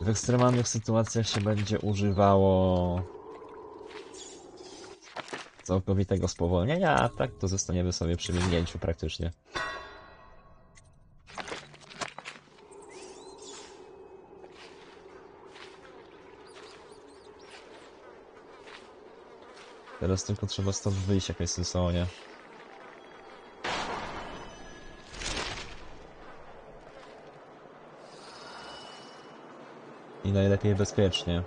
W ekstremalnych sytuacjach się będzie używało całkowitego spowolnienia, a tak to zostaniemy sobie przy mignięciu praktycznie. Teraz tylko trzeba stąd wyjść jakoś sensownie. Najlepiej bezpiecznie.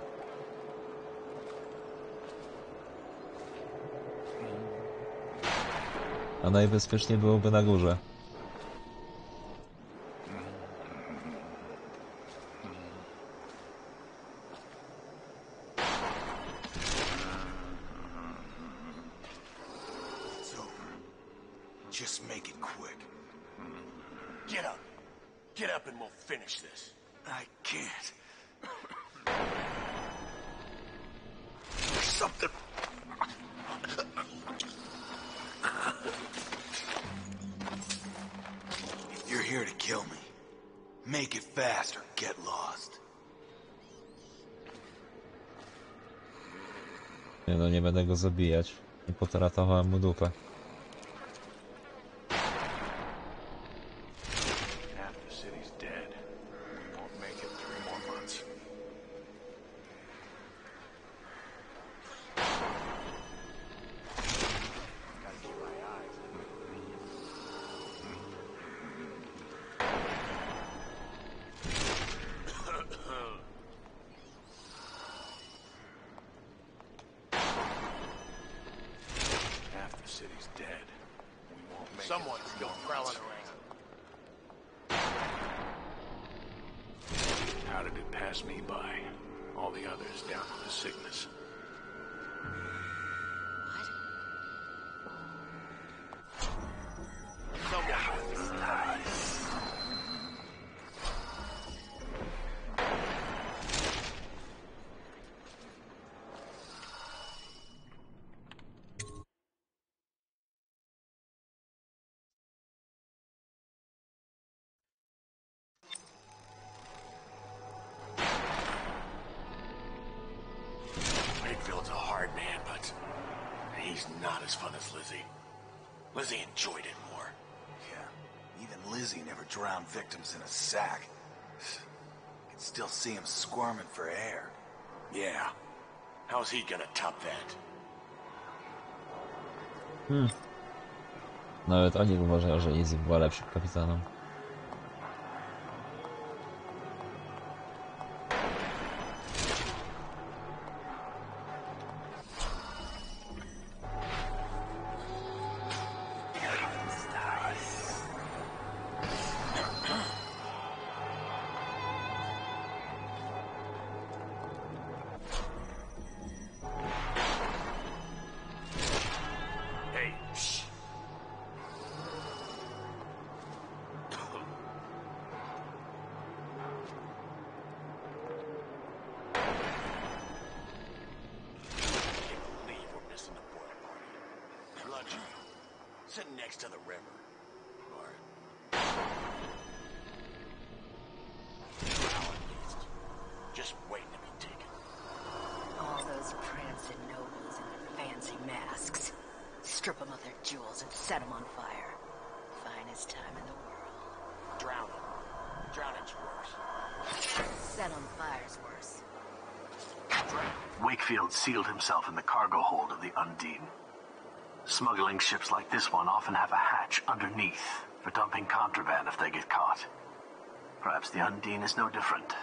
A najbezpieczniej byłoby na górze. It's over. Just make it quick. Get up. Get up and we'll finish this. I can't. Something. You're here to kill me. Make it fast or get lost. Nie no, nie będę go zabijać. Nie potratowałem mu dupę. Lizzie. Lizzie enjoyed it more. Yeah, even Lizzie never drowned victims in a sack. [sighs] Could still see him squirming for air. Yeah. How's he gonna top that? Hmm. Nawet oni uważają, że Easy była lepszym kapitanem. This one often have a hatch underneath for dumping contraband if they get caught. Perhaps the Undine is no different.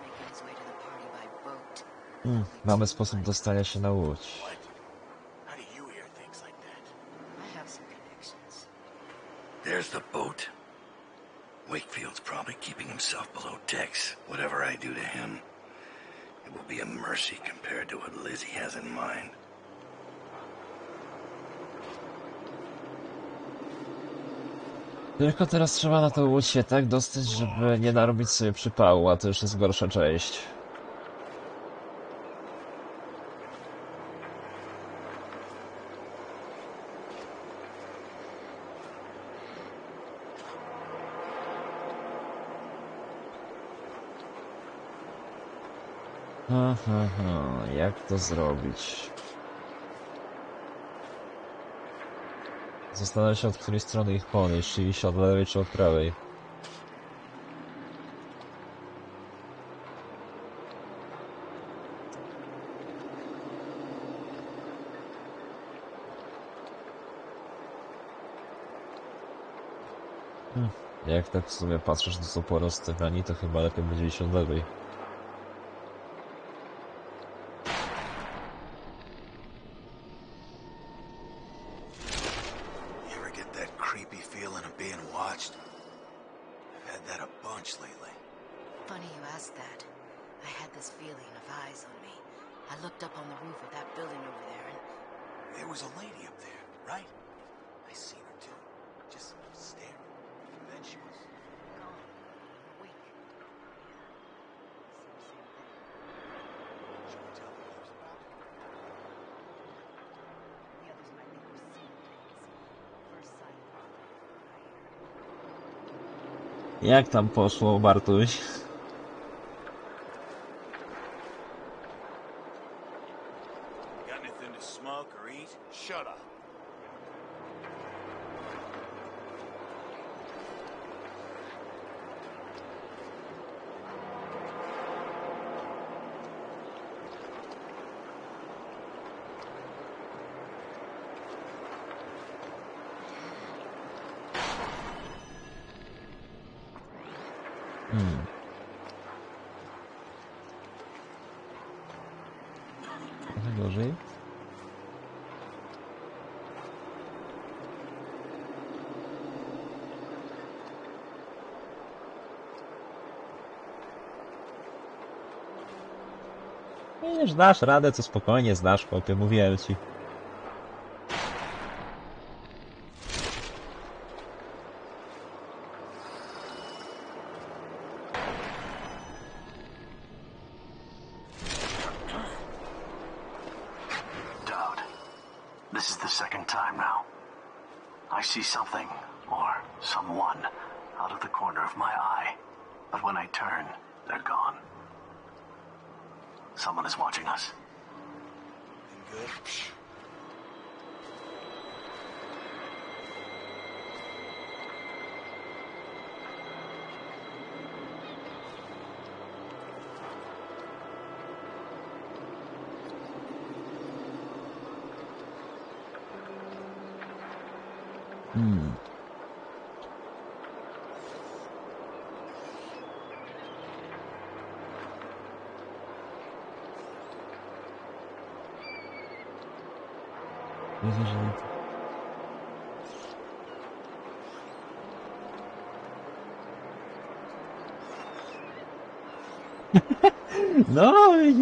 Making his way to the party by boat. Mm, mamy sposób dostania się na łódź. Tylko teraz trzeba na tą łódź się tak dostać, żeby nie narobić sobie przypału, a to już jest gorsza część. Aha, aha, jak to zrobić? Zastanawiam się, od której strony ich podejść, czy iść od lewej, czy od prawej. Hmm. Jak tak w sumie patrzysz, to co porozstawiani, to chyba lepiej będzie iść od lewej. Had that a bunch lately. Funny you ask that. I had this feeling of eyes on me. I looked up on the roof of that building over there and There was a lady up there, right? I seen Jak tam poszło, Bartuś? Got anything to smoke or eat? Shut up. Hmm. Trochę gorzej. Wiesz, dasz radę, to spokojnie znasz, chłopie, mówiłem ci. Dowd, this is the second time now. I see something, or someone, out of the corner of my eye. But when I turn, they're gone. Someone is watching us. Been good? Hmm. Widzę, że...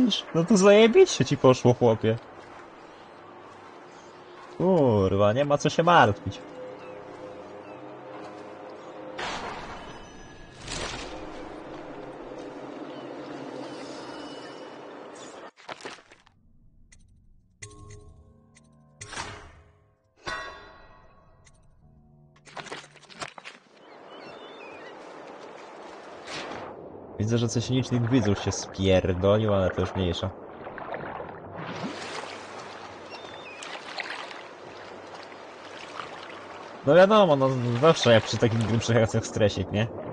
Widzisz, no to zajebiście ci poszło, chłopie. Kurwa, nie ma co się martwić. Widzę, że coś licznych widzów się spierdolił, ale to już mniejsza. No wiadomo, no zawsze jak przy takich grubszych akcjach stresik, nie?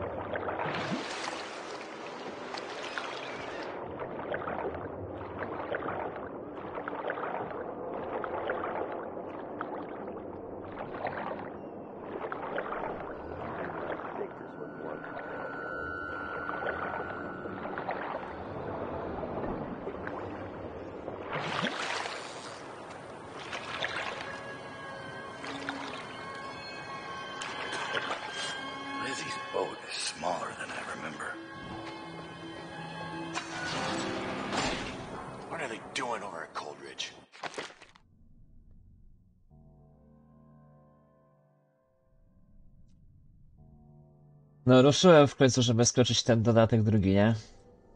No ruszyłem w końcu, żeby skoczyć ten dodatek drugi, nie?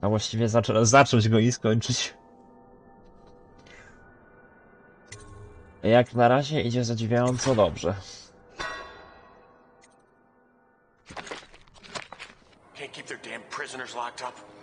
A właściwie zaczę zacząć go i skończyć. Jak na razie idzie zadziwiająco dobrze. Can't keep their damn prisoners locked up.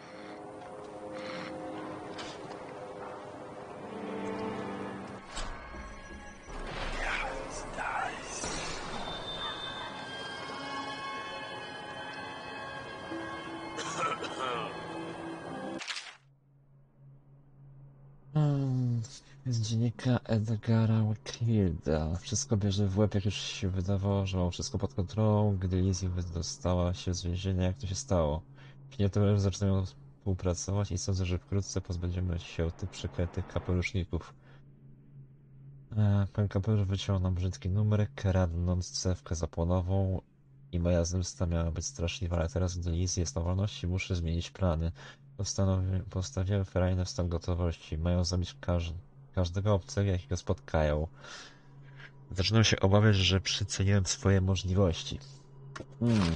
Wszystko bierze w łeb, jak już się wydawało, że mam wszystko pod kontrolą, gdy Lizzie wydostała się z więzienia, jak to się stało. Kinetycy zaczynają współpracować i sądzę, że wkrótce pozbędziemy się tych przeklętych kapeluszników. E, Pan kapelusz wyciął nam brzydki numer, kradnąc cewkę zapłonową i moja zemsta miała być straszliwa, ale teraz, gdy Liz jest na wolności, muszę zmienić plany. Postawiłem Ferajnę w stan gotowości. Mają zabić każ każdego obcego, jakiego spotkają. Zaczynam się obawiać, że przeceniłem swoje możliwości. Hmm.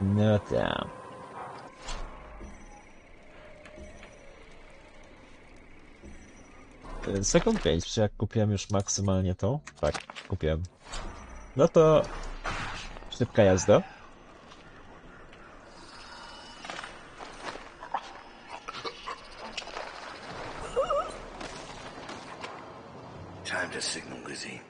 No tak. E, Second page, czy jak kupiłem już maksymalnie to? Tak, kupiłem. No to... Szybka jazda. Time to signal Lizzie.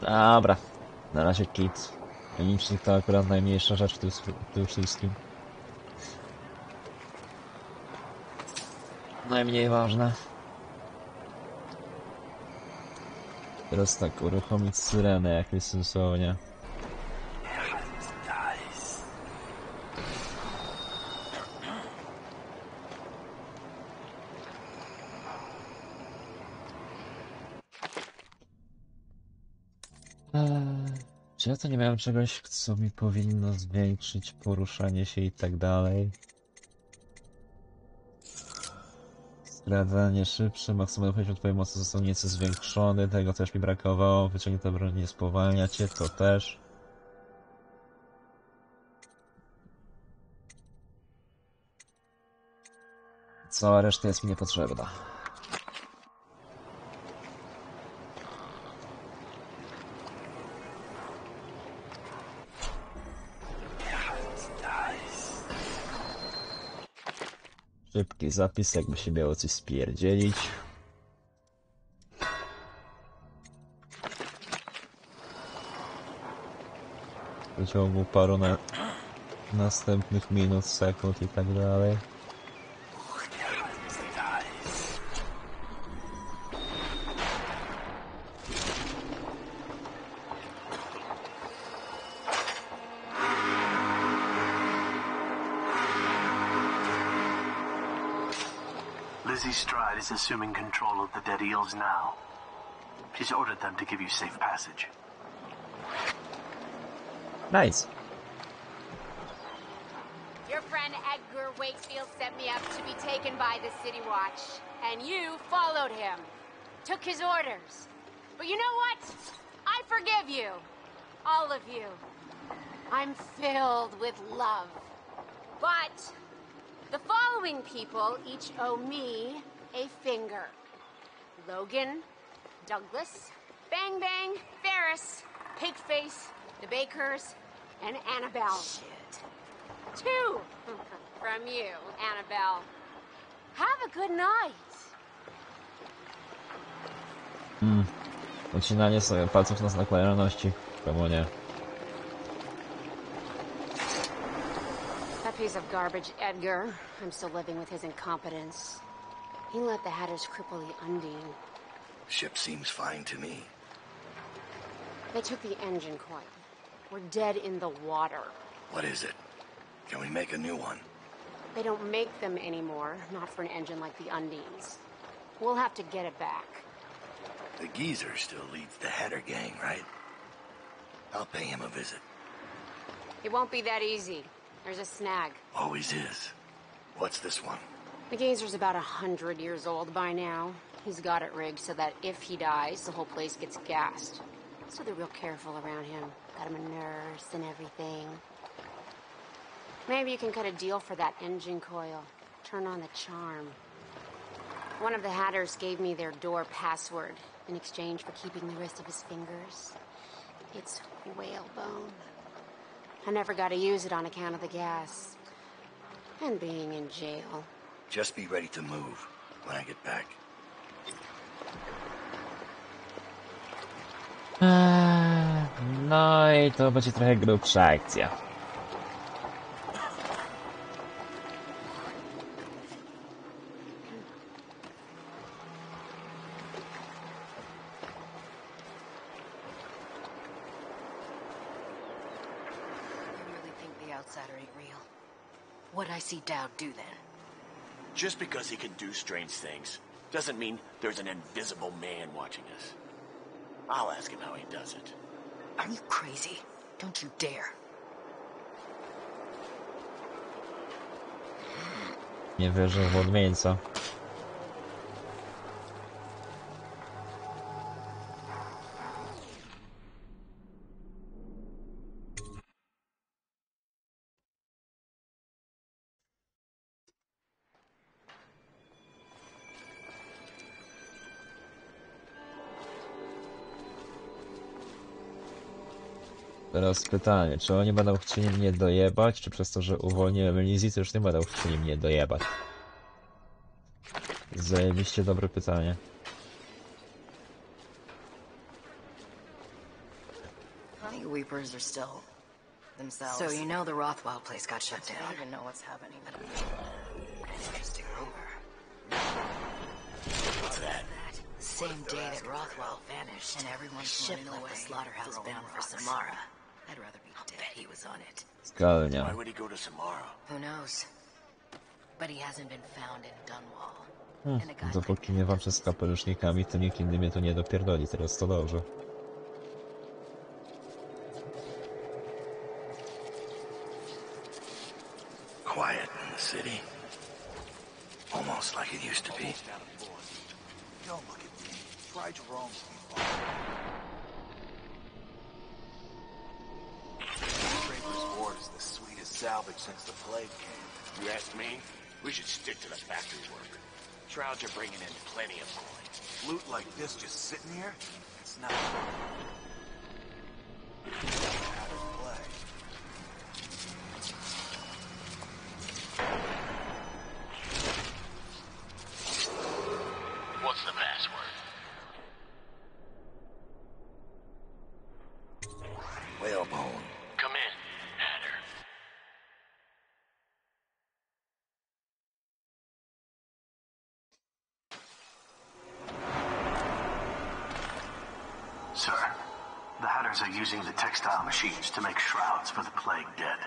Dobra. Na razie kit. Licznik to akurat najmniejsza rzecz w tym, w tym wszystkim. Najmniej ważne. Teraz tak, uruchomić syrenę jakoś sensownie. To nie miałem czegoś, co mi powinno zwiększyć poruszanie się i tak dalej? Skradanie szybsze, maksymalny poziom twojej mocy został nieco zwiększony, tego też mi brakowało. Wyciągnięta broń nie spowalnia cię, to też. Cała reszta jest mi niepotrzebna. Szybki zapis, jakby się miało coś spierdzielić. W ciągu paru na... następnych minut, sekund i tak dalej. Of the Dead Eels now. She's ordered them to give you safe passage. Nice. Your friend Edgar Wakefield set me up to be taken by the City Watch, and you followed him. Took his orders. But you know what? I forgive you. All of you. I'm filled with love. But the following people each owe me a finger. Logan, Douglas, Bang Bang, Ferris, Pigface, the Bakers, and Annabelle. Shit. Two [laughs] from you, Annabelle. Have a good night. Mm. Ucinanie sobie palców na znak lojalności. Czemu nie? That piece of garbage, Edgar. I'm still living with his incompetence. He let the Hatters cripple the Undine. Ship seems fine to me. They took the engine coil. We're dead in the water. What is it? Can we make a new one? They don't make them anymore, not for an engine like the Undines. We'll have to get it back. The geezer still leads the Hatter gang, right? I'll pay him a visit. It won't be that easy. There's a snag. Always is. What's this one? The Gazer's about a hundred years old by now. He's got it rigged so that if he dies, the whole place gets gassed. So they're real careful around him. Got him a nurse and everything. Maybe you can cut a deal for that engine coil. Turn on the charm. One of the Hatters gave me their door password in exchange for keeping the rest of his fingers. It's whalebone. I never got to use it on account of the gas. And being in jail. Just be ready to move when I get back. No i to będzie trochę grubsza akcja. You really think the outsider ain't real? What'd I see Dowd do then? Just because he can do strange things doesn't mean there's an invisible man watching us. I'll ask him how he does it. Are you crazy? Don't you dare. Nie wierzę w odmieńca. Teraz pytanie, czy oni będą chcieli mnie dojebać, czy przez to, że uwolniłem Lizzie, to już nie będą chcieli mnie dojebać? Zajebiście dobre pytanie. Honey Weepers are still themselves. So you know the Rothwell place got shut down. I don't even know what's happening. Interesting rumor. What's that? Same day that Rothwell vanished, and everyone's ship left the slaughterhouse bound for Samara. I'd rather be dead. he was on it. Skalnia. Why would he go to Samara? Who knows? But he hasn't been found in Dunwall. Hmm, dopóki nie walczę z kapelusznikami, to nikt inny mnie tu nie dopierdoli, teraz to dobrze. Since the plague came. You ask me? We should stick to the factory work. Shrouds are bringing in plenty of coin. Loot like this just sitting here? It's not. Hatters are using the textile machines to make shrouds for the plague dead.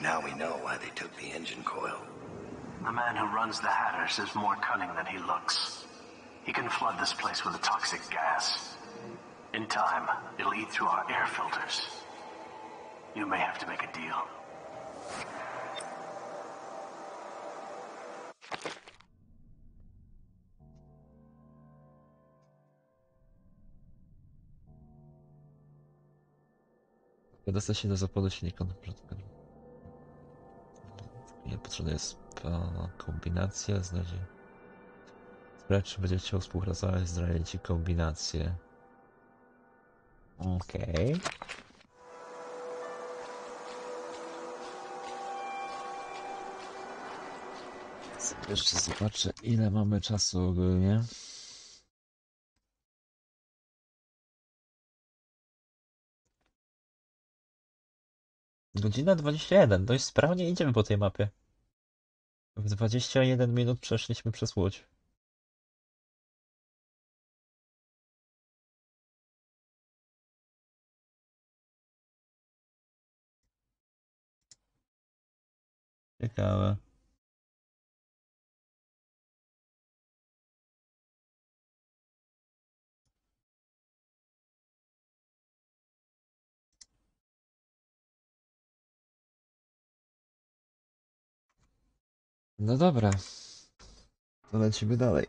Now we know why they took the engine coil. The man who runs the Hatters is more cunning than he looks. He can flood this place with a toxic gas. In time, it'll eat through our air filters. You may have to make a deal. Dostać się do zapłodu silnika na Nie potrzebna jest kombinacja, znajdzie. Sprawdź, czy będzie chciał współpracować, znajdzie ci kombinację. Okej. Sobie Jeszcze zobaczę, ile mamy czasu ogólnie. Godzina 21, dość sprawnie idziemy po tej mapie. W 21 minut przeszliśmy przez łódź. Ciekawe. No dobra. To lecimy dalej.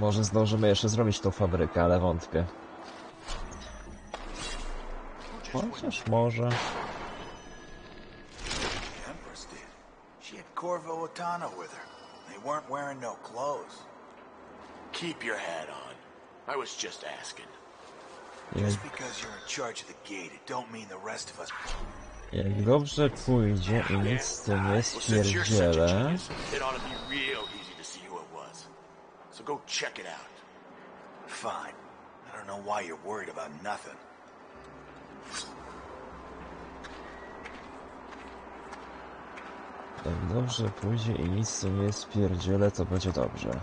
Może zdążymy jeszcze zrobić tą fabrykę, ale wątpię. Chociaż może. Corvo Otano with her. They weren't wearing no clothes. Keep your hat on. I was just asking. Just because you're in charge of the gate, it don't mean the rest of us. Jak dobrze pójdzie i nic z tym nie spierdzielę. So go check it out. Fine. I don't know why you're worried about nothing. jak dobrze pójdzie i nic z tym nie spierdzielę, to będzie dobrze.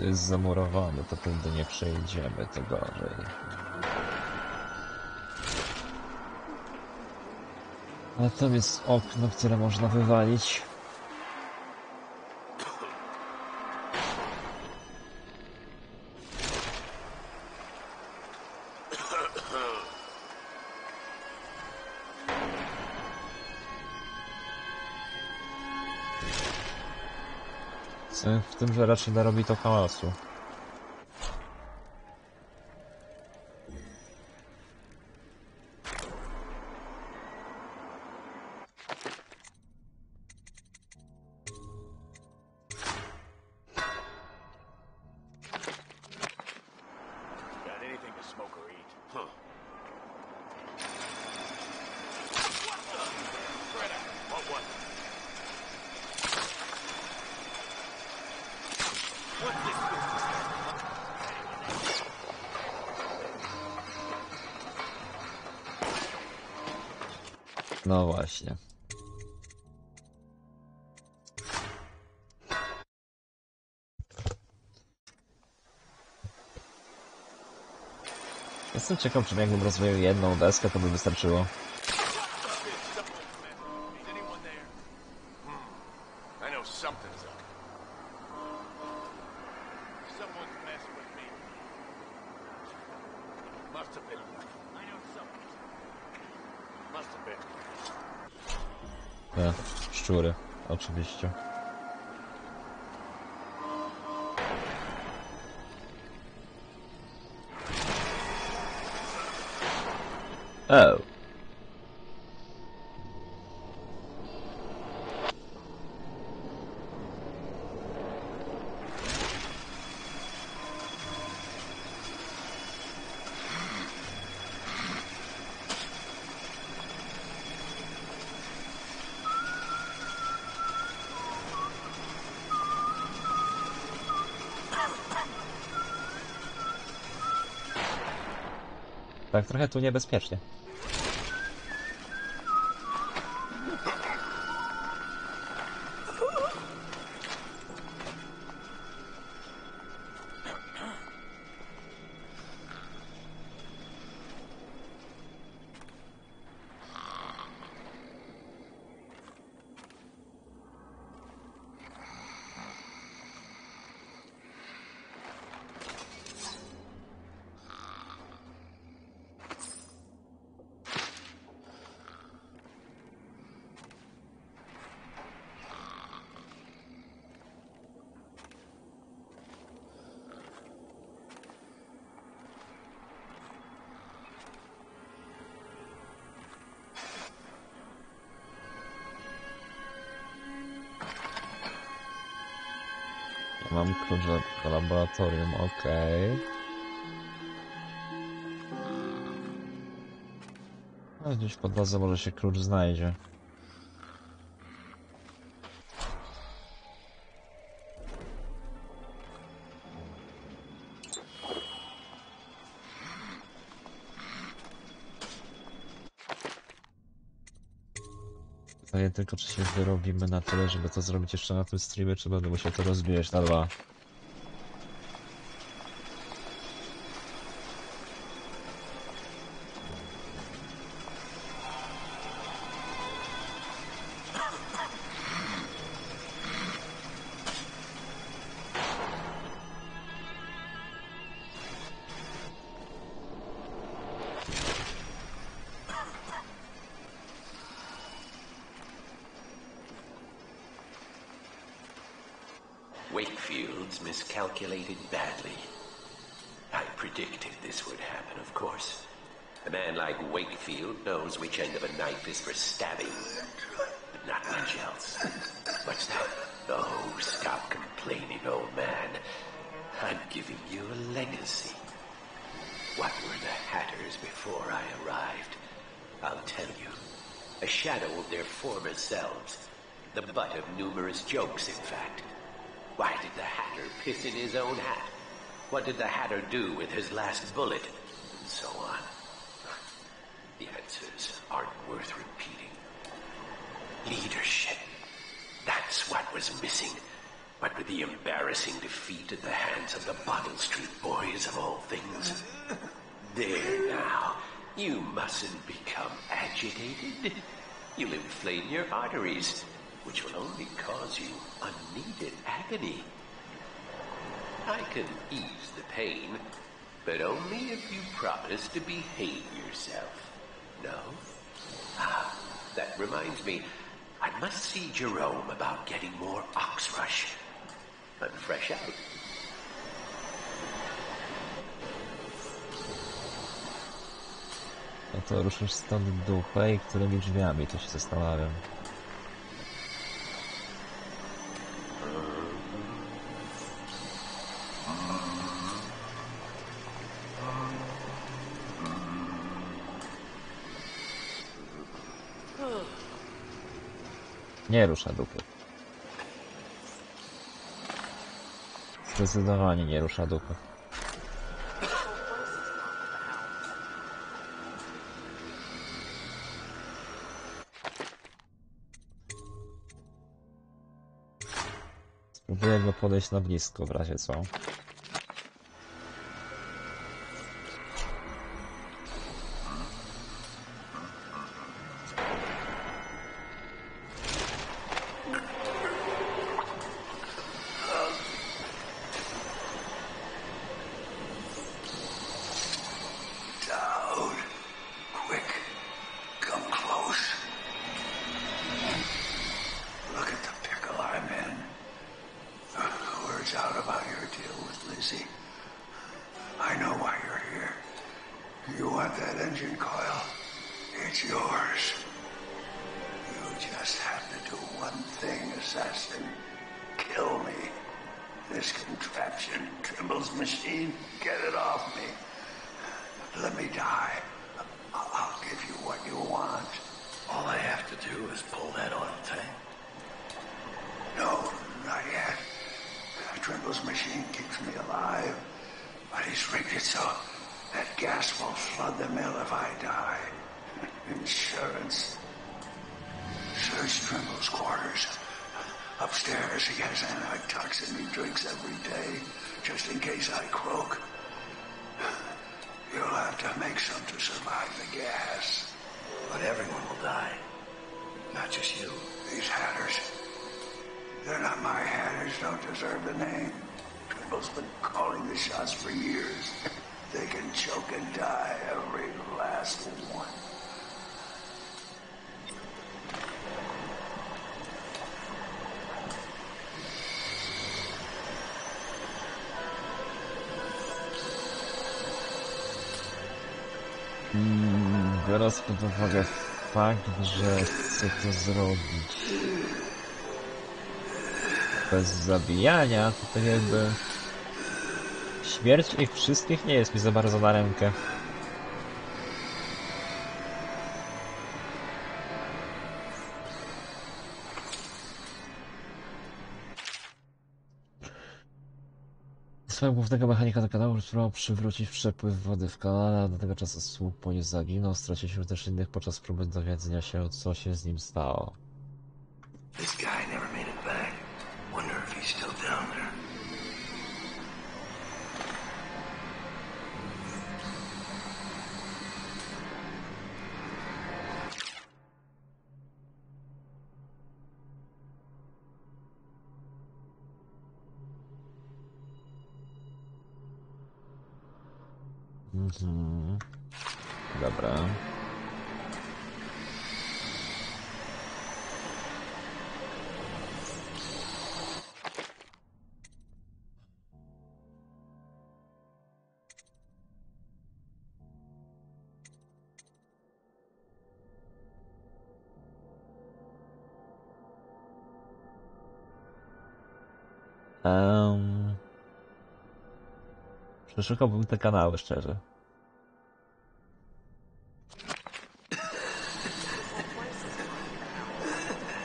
To jest zamurowane, to tędy nie przejdziemy, to gorzej. A tam jest okno, które można wywalić. Tym, że raczej narobi to hałasu. Jestem ciekaw, czy jakbym rozwijał jedną deskę, to by wystarczyło. I know something's trochę tu niebezpiecznie. Laboratorium, okej. Okay. Gdzieś po drodze może się klucz znajdzie. Pytanie tylko, czy się wyrobimy na tyle, żeby to zrobić jeszcze na tym streamie, czy będę musiał to rozbijać na dwa. What did the Hatter do with his last bullet? And so on. The answers aren't worth repeating. Leadership. That's what was missing. But with the embarrassing defeat at the hands of the Bottle Street Boys of all things. [laughs] There now. You mustn't become agitated. You'll inflame your arteries, which will only cause you unneeded agony. I can ease the pain, but only if you promise to behave yourself. No? Ah, that reminds me. I must see Jerome about getting more ox rush. I'm fresh out. No to ruszysz stąd dupę i którymi drzwiami, to się zastanawiam. Nie rusza dupy. Zdecydowanie nie rusza dupy. Spróbuję go podejść na blisko w razie co. pod uwagę fakt, że chcę to zrobić. bez zabijania, to tak jakby... Śmierć ich wszystkich nie jest mi za bardzo na rękę. Swoją głównego mechanika do kanału spróbował przywrócić przepływ wody w kanale, a do tego czasu słup po nie zaginął. Straciliśmy też innych podczas próby dowiedzenia się, co się z nim stało. Przeszukałbym te kanały, szczerze.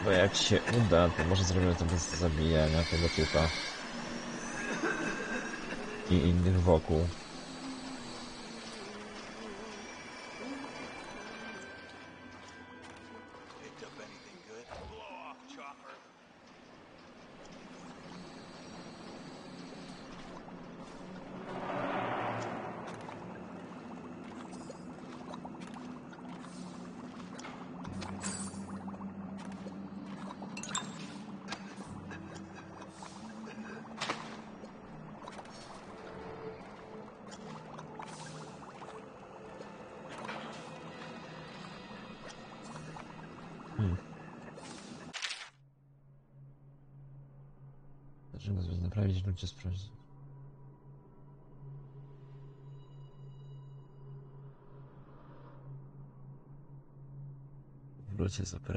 Bo jak się uda, to może zrobimy to bez zabijania tego typa. I innych wokół.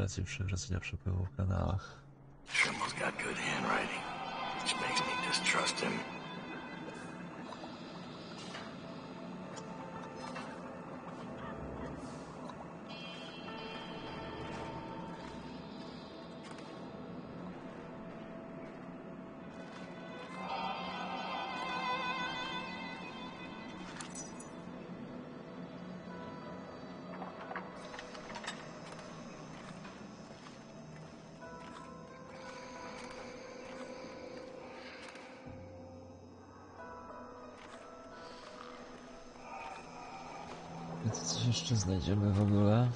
Operacji przywracania przepływu w kanałach. Trimble's got good handwriting, which makes me distrust him. Jeszcze znajdziemy w ogóle?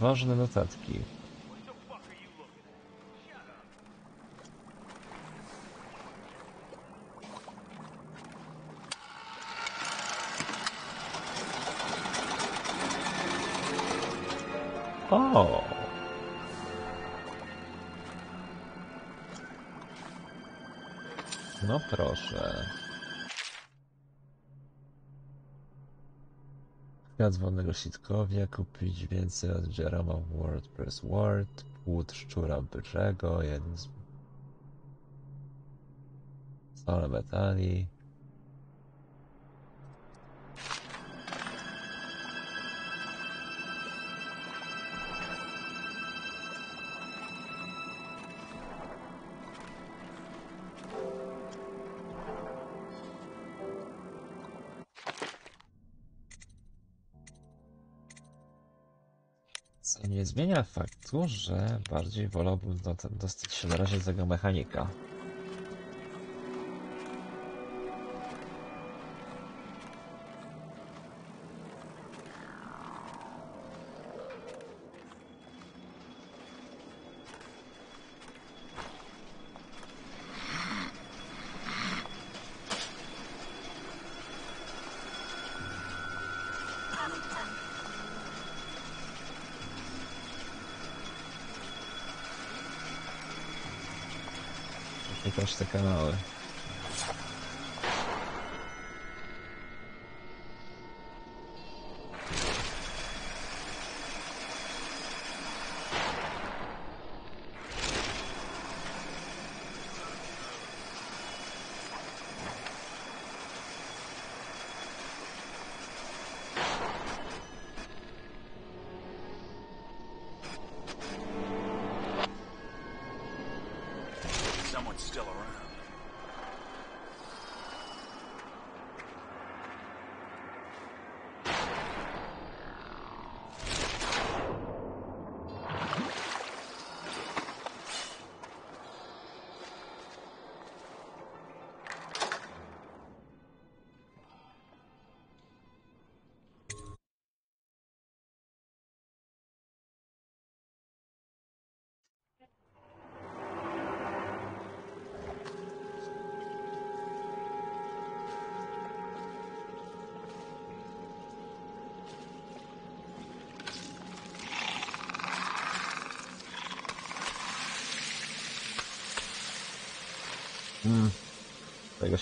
Ważne notatki. No proszę. Wolnego sitkownia, kupić więcej od Jeroma WordPress Word, płód szczura byczego, jeden z... Sole metali. Zmienia faktu, że bardziej wolałbym do, dostać się na razie do tego mechanika. I też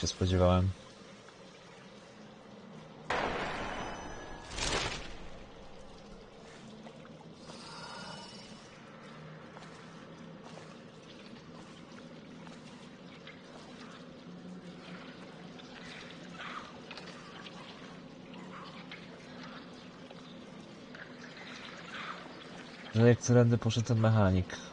się spodziewałem. Że jak którędy poszedł ten mechanik.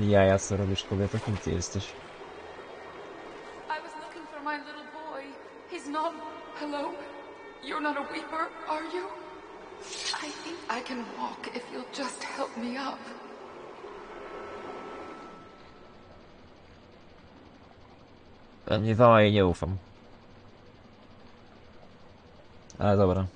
Jaja, co robisz kobieto? Kim ty jesteś? I was looking for my little boy. He's not. Hello? You're not a weeper, are you? I think I can walk if you'll just help me up. Nie wała jej nie ufam. Ale dobra.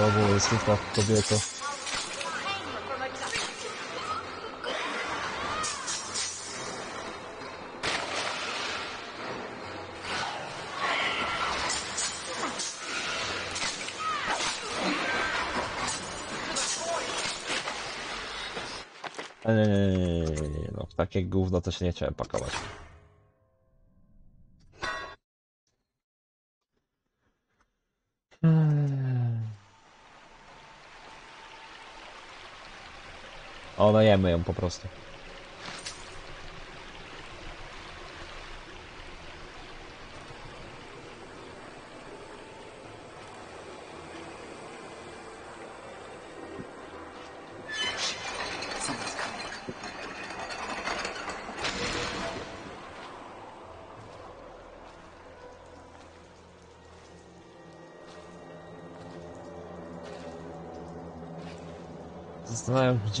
Tobą jest kobieto? Nie, nie, nie, nie, nie, no takie gówno się nie chciałem pakować. O, dajemy ją po prostu.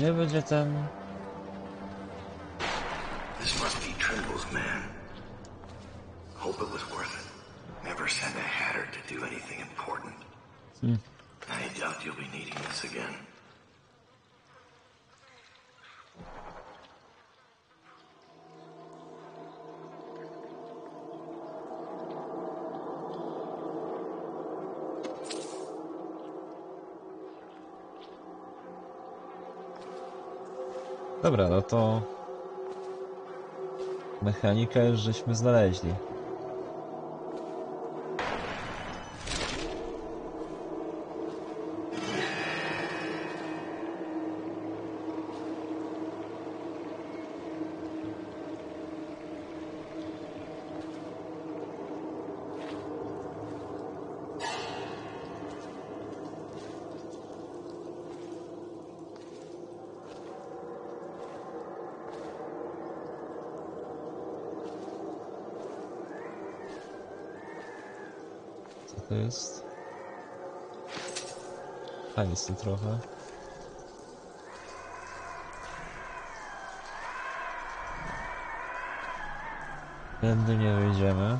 Zastanawiam, gdzie będzie ten... This must be Trimble's man. Hope it was worth it. Never send a hatter to do anything important. Hmm. I doubt you'll be needing this again. Dobra, no to... Mechanikę żeśmy znaleźli. Co to jest? Tu trochę. Tędy nie wyjdziemy.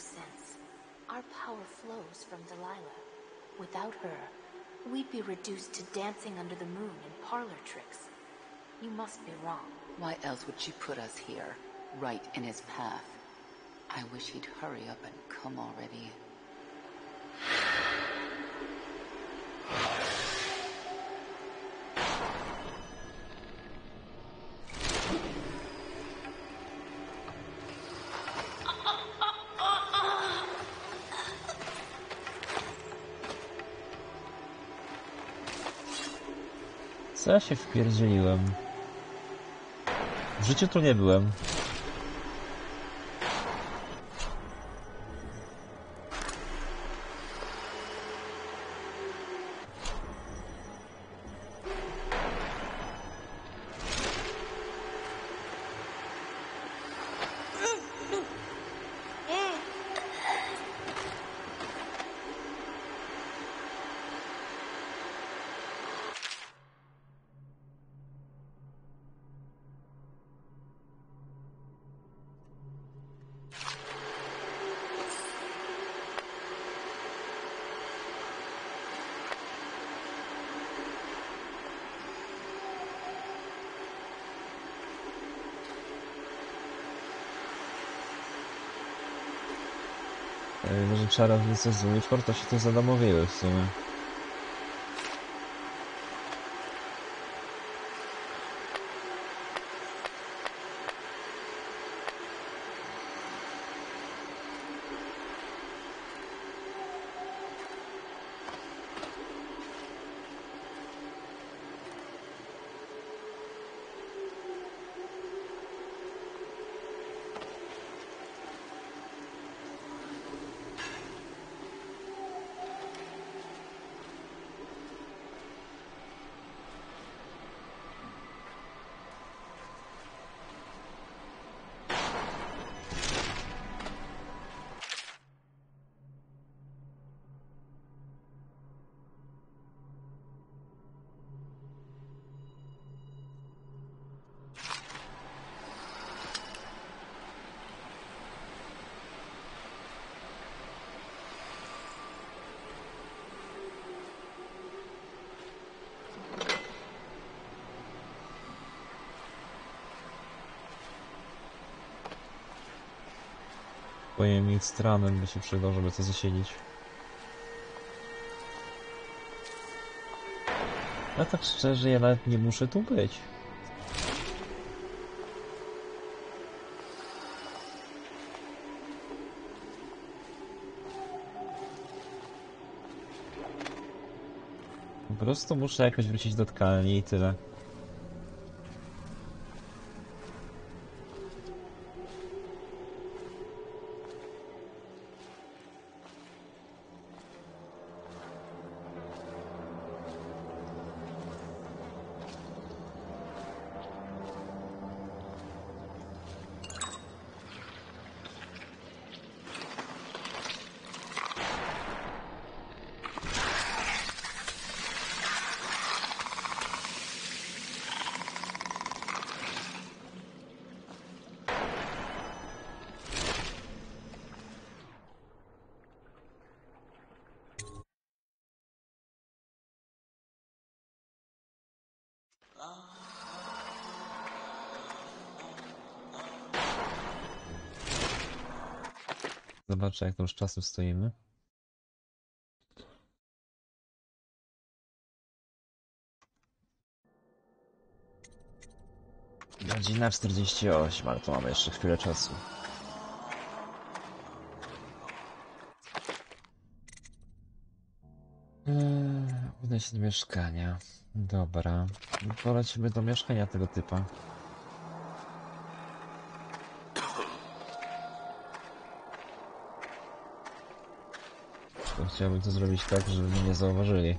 Sense. Our power flows from Delilah. Without her, we'd be reduced to dancing under the moon and parlor tricks. You must be wrong. Why else would she put us here, right in his path? I wish he'd hurry up and come already. Co ja się wpierdzieliłem? W życiu tu nie byłem. E, Że czarownice z Witchford to zadomowiły w sumie. Pojemnik z tranem by się przydał, żeby to zasilić. A tak szczerze, ja nawet nie muszę tu być. Po prostu muszę jakoś wrócić do tkalni i tyle. Zobaczę, jak tam z czasem stoimy. Godzina 48, ale to mamy jeszcze chwilę czasu. Eee, do mieszkania. Dobra. Polecimy do mieszkania tego typa. Chciałbym to zrobić tak, żeby mnie nie zauważyli.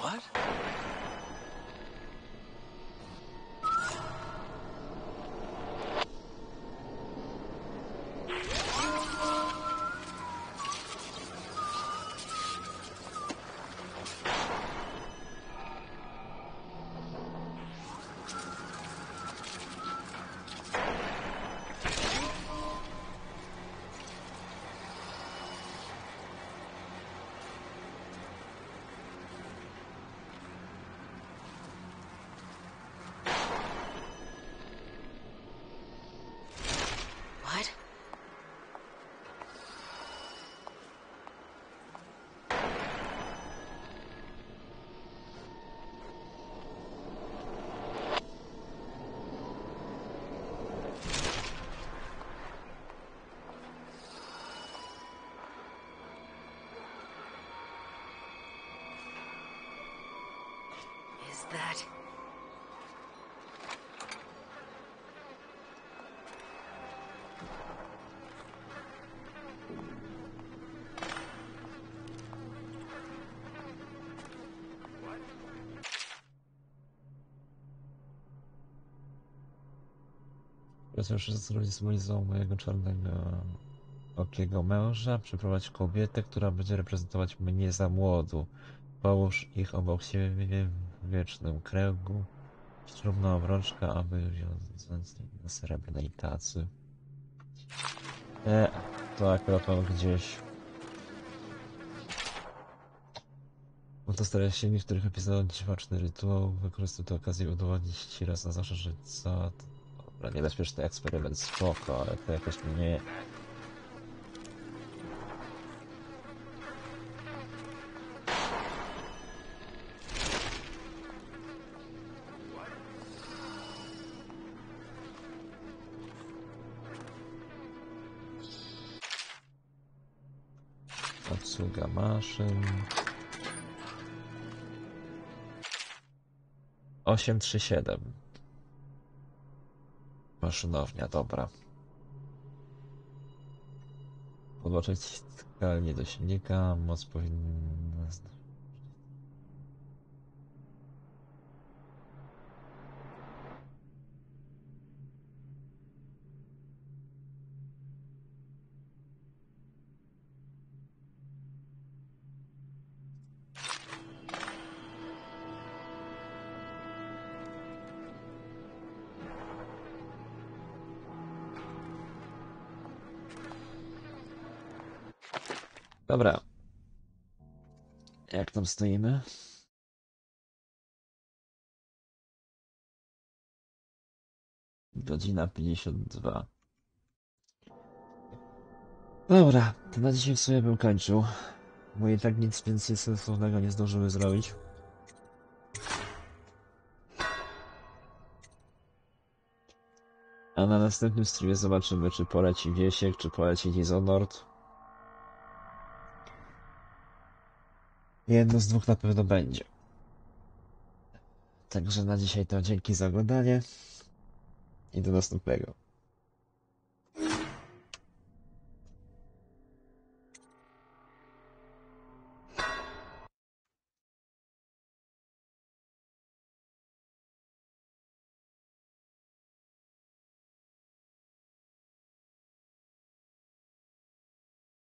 What? What? Is that... Proszę wszystko symbolizował mojego czarnego okiego męża. Przyprowadź kobietę, która będzie reprezentować mnie za młodu. Połóż ich obok siebie wiecznym kręgu. Ślubna obrączka, aby na srebrnej tacy. E, to akurat mam gdzieś. Bo to stara się w niektórych epizodach dziwaczny rytuał. Wykorzystuj tę okazję udowodnić ci raz na zawsze, że co... Dobra, niebezpieczny eksperyment, spoko, ale to jakoś mnie... Maszyn. 837. Maszynownia, dobra. Podłączyć skalnie do silnika, moc powinna... tam stoimy? Godzina 52. Dobra, to na dzisiaj w sumie bym kończył. Bo i tak nic więcej sensownego nie zdążymy zrobić. A na następnym streamie zobaczymy, czy poleci Wiesiek, czy poleci Dishonored. Jedno z dwóch na pewno będzie. Także na dzisiaj to dzięki za oglądanie i do następnego.